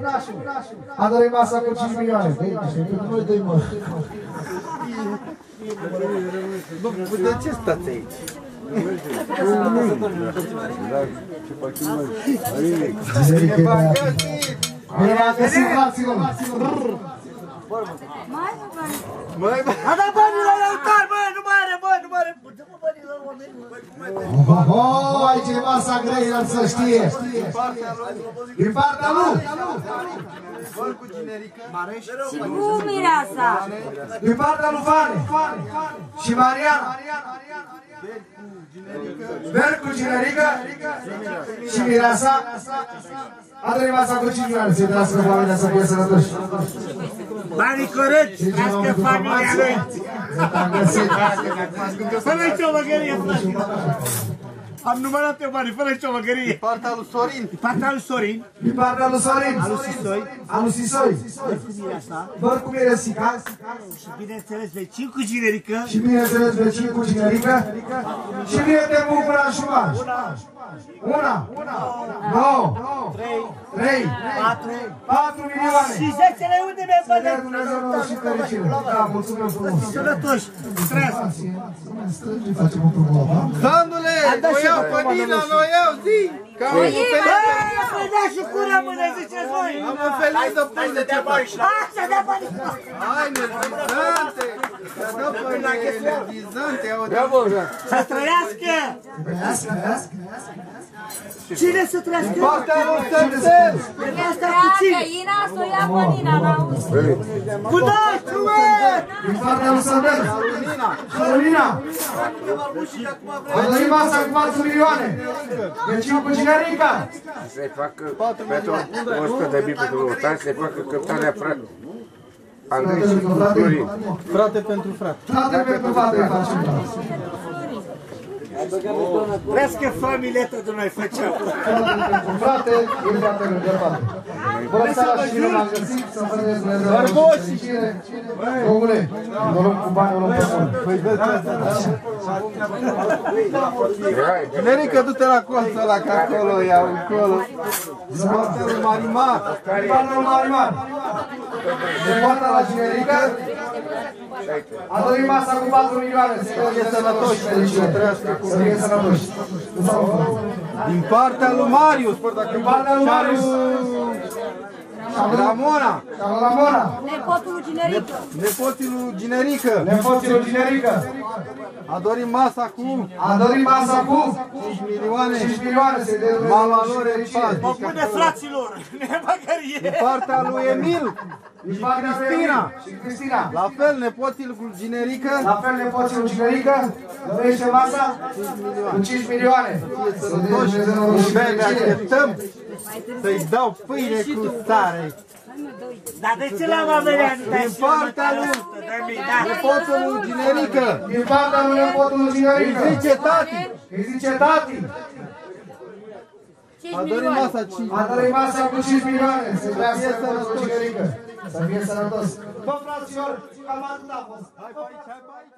a dorit masa cu 5 milioane. Băi, și pentru noi doi, mă. Bă, de ce stați aici? Generică, da. Bine v-am găsit, fraților. Măi, bă, A dat banii la lăutar, bă, nu mai are, bă, nu mai are. Dă-mă banii la oameni, bă. Oho, aici e masa grea, el să știe. Din partea lui. Văr cu generică. Cu mireasa. Din partea lui Fane. Și Mariana. Ver cu generică. Și Mireasa. A trăit masa cu 5 milioane. Să-i trăiască oamenii să fie sănătoși. Banii corect, trească familia lui. Am găsit. Fără nicio măgărie, frate. Am numărat eu banii, fără nicio măgărie. Partea lui Sorin. Partea lui Sorin. Din partea lui Sorin. Alu Sisoi. Alu Sisoi. Asta. Văr cu Miresica. Și bineînțeles vecin cu generică. Și bineînțeles vecin cu generică. Și prieten cu curajumaj. Una. Două. Trei. Patru. Patru milioane. Și zecele unde mi-ai Să dea băgat? Dumnezeu nouă și fericire. Da, mulțumim frumos. Sănătoși, trăiască. Strângi, facem un program, da? Sandule, o iau pe Nina, o iau, zi! Că am un fel Bă, să dea și cu rămâne, ziceți voi. Am un fel de pâine ce faci. Hai să dea banii. Hai, energizante! Să dă pâine energizante, aude. Să trăiască. Cine să trăiască? Partea lui Stăpțel! Asta cu cine? Ina să o ia pe Nina, n-auzi. Cu dașul, mă! Din partea lui Sandel. Carolina. A dorit masa cu 4 milioane. Vecin cu generica. Să-i facă pentru 100 de mii pentru lăutari, să-i facă cântarea frate. Andrei și Florin. Frate pentru frate. Frate pentru frate îi facem. Da. Trească familia tot noi făceam. Frate pentru frate, e frate lângă frate. Bună seara și bine v-am găsit, să vă vedeți Dumnezeu și fericire. Domnule, o luăm cu bani, o luăm pe bun. Păi dă Generică, du-te la colțul ăla, că acolo iau, acolo. Din partea lui Marimar. Din partea lui Marimar. Din partea la generică. A dorit masa cu 4 milioane. Să fie sănătoși, fericire. Să fie sănătoși. Din partea lui Marius. Din partea lui Marius. Ramona. Ramona. Nepotul lui Generică. Nepoții lui Generică. Nepoții lui Generică. A dorit masa cu... A dorit masa cu 5 milioane. 5 milioane. Să dea Mama lor e paz. Mă pune fraților, *laughs* nemăgărie. Din partea lui Emil. Din partea lui Cristina. Și Cristina. La fel, nepoții lui Generică. La fel nepoții lui Generică. Dorește masa cu 5 milioane. Să dea Dumnezeu noroc și Bine, ne fericire. așteptăm să-i dau pâine cu sare. Dar de ce l-am averea Din partea lui nepotul lui Generică. Din partea lui nepotul lui Generică. Îi zice tati. Îi zice tati. A dorit masa 5 A dorit masa cu 5 milioane. Să fie sănătos Generică. Să fie sănătos. Bă, fraților, cam atât a fost. Hai pe aici, hai pe aici.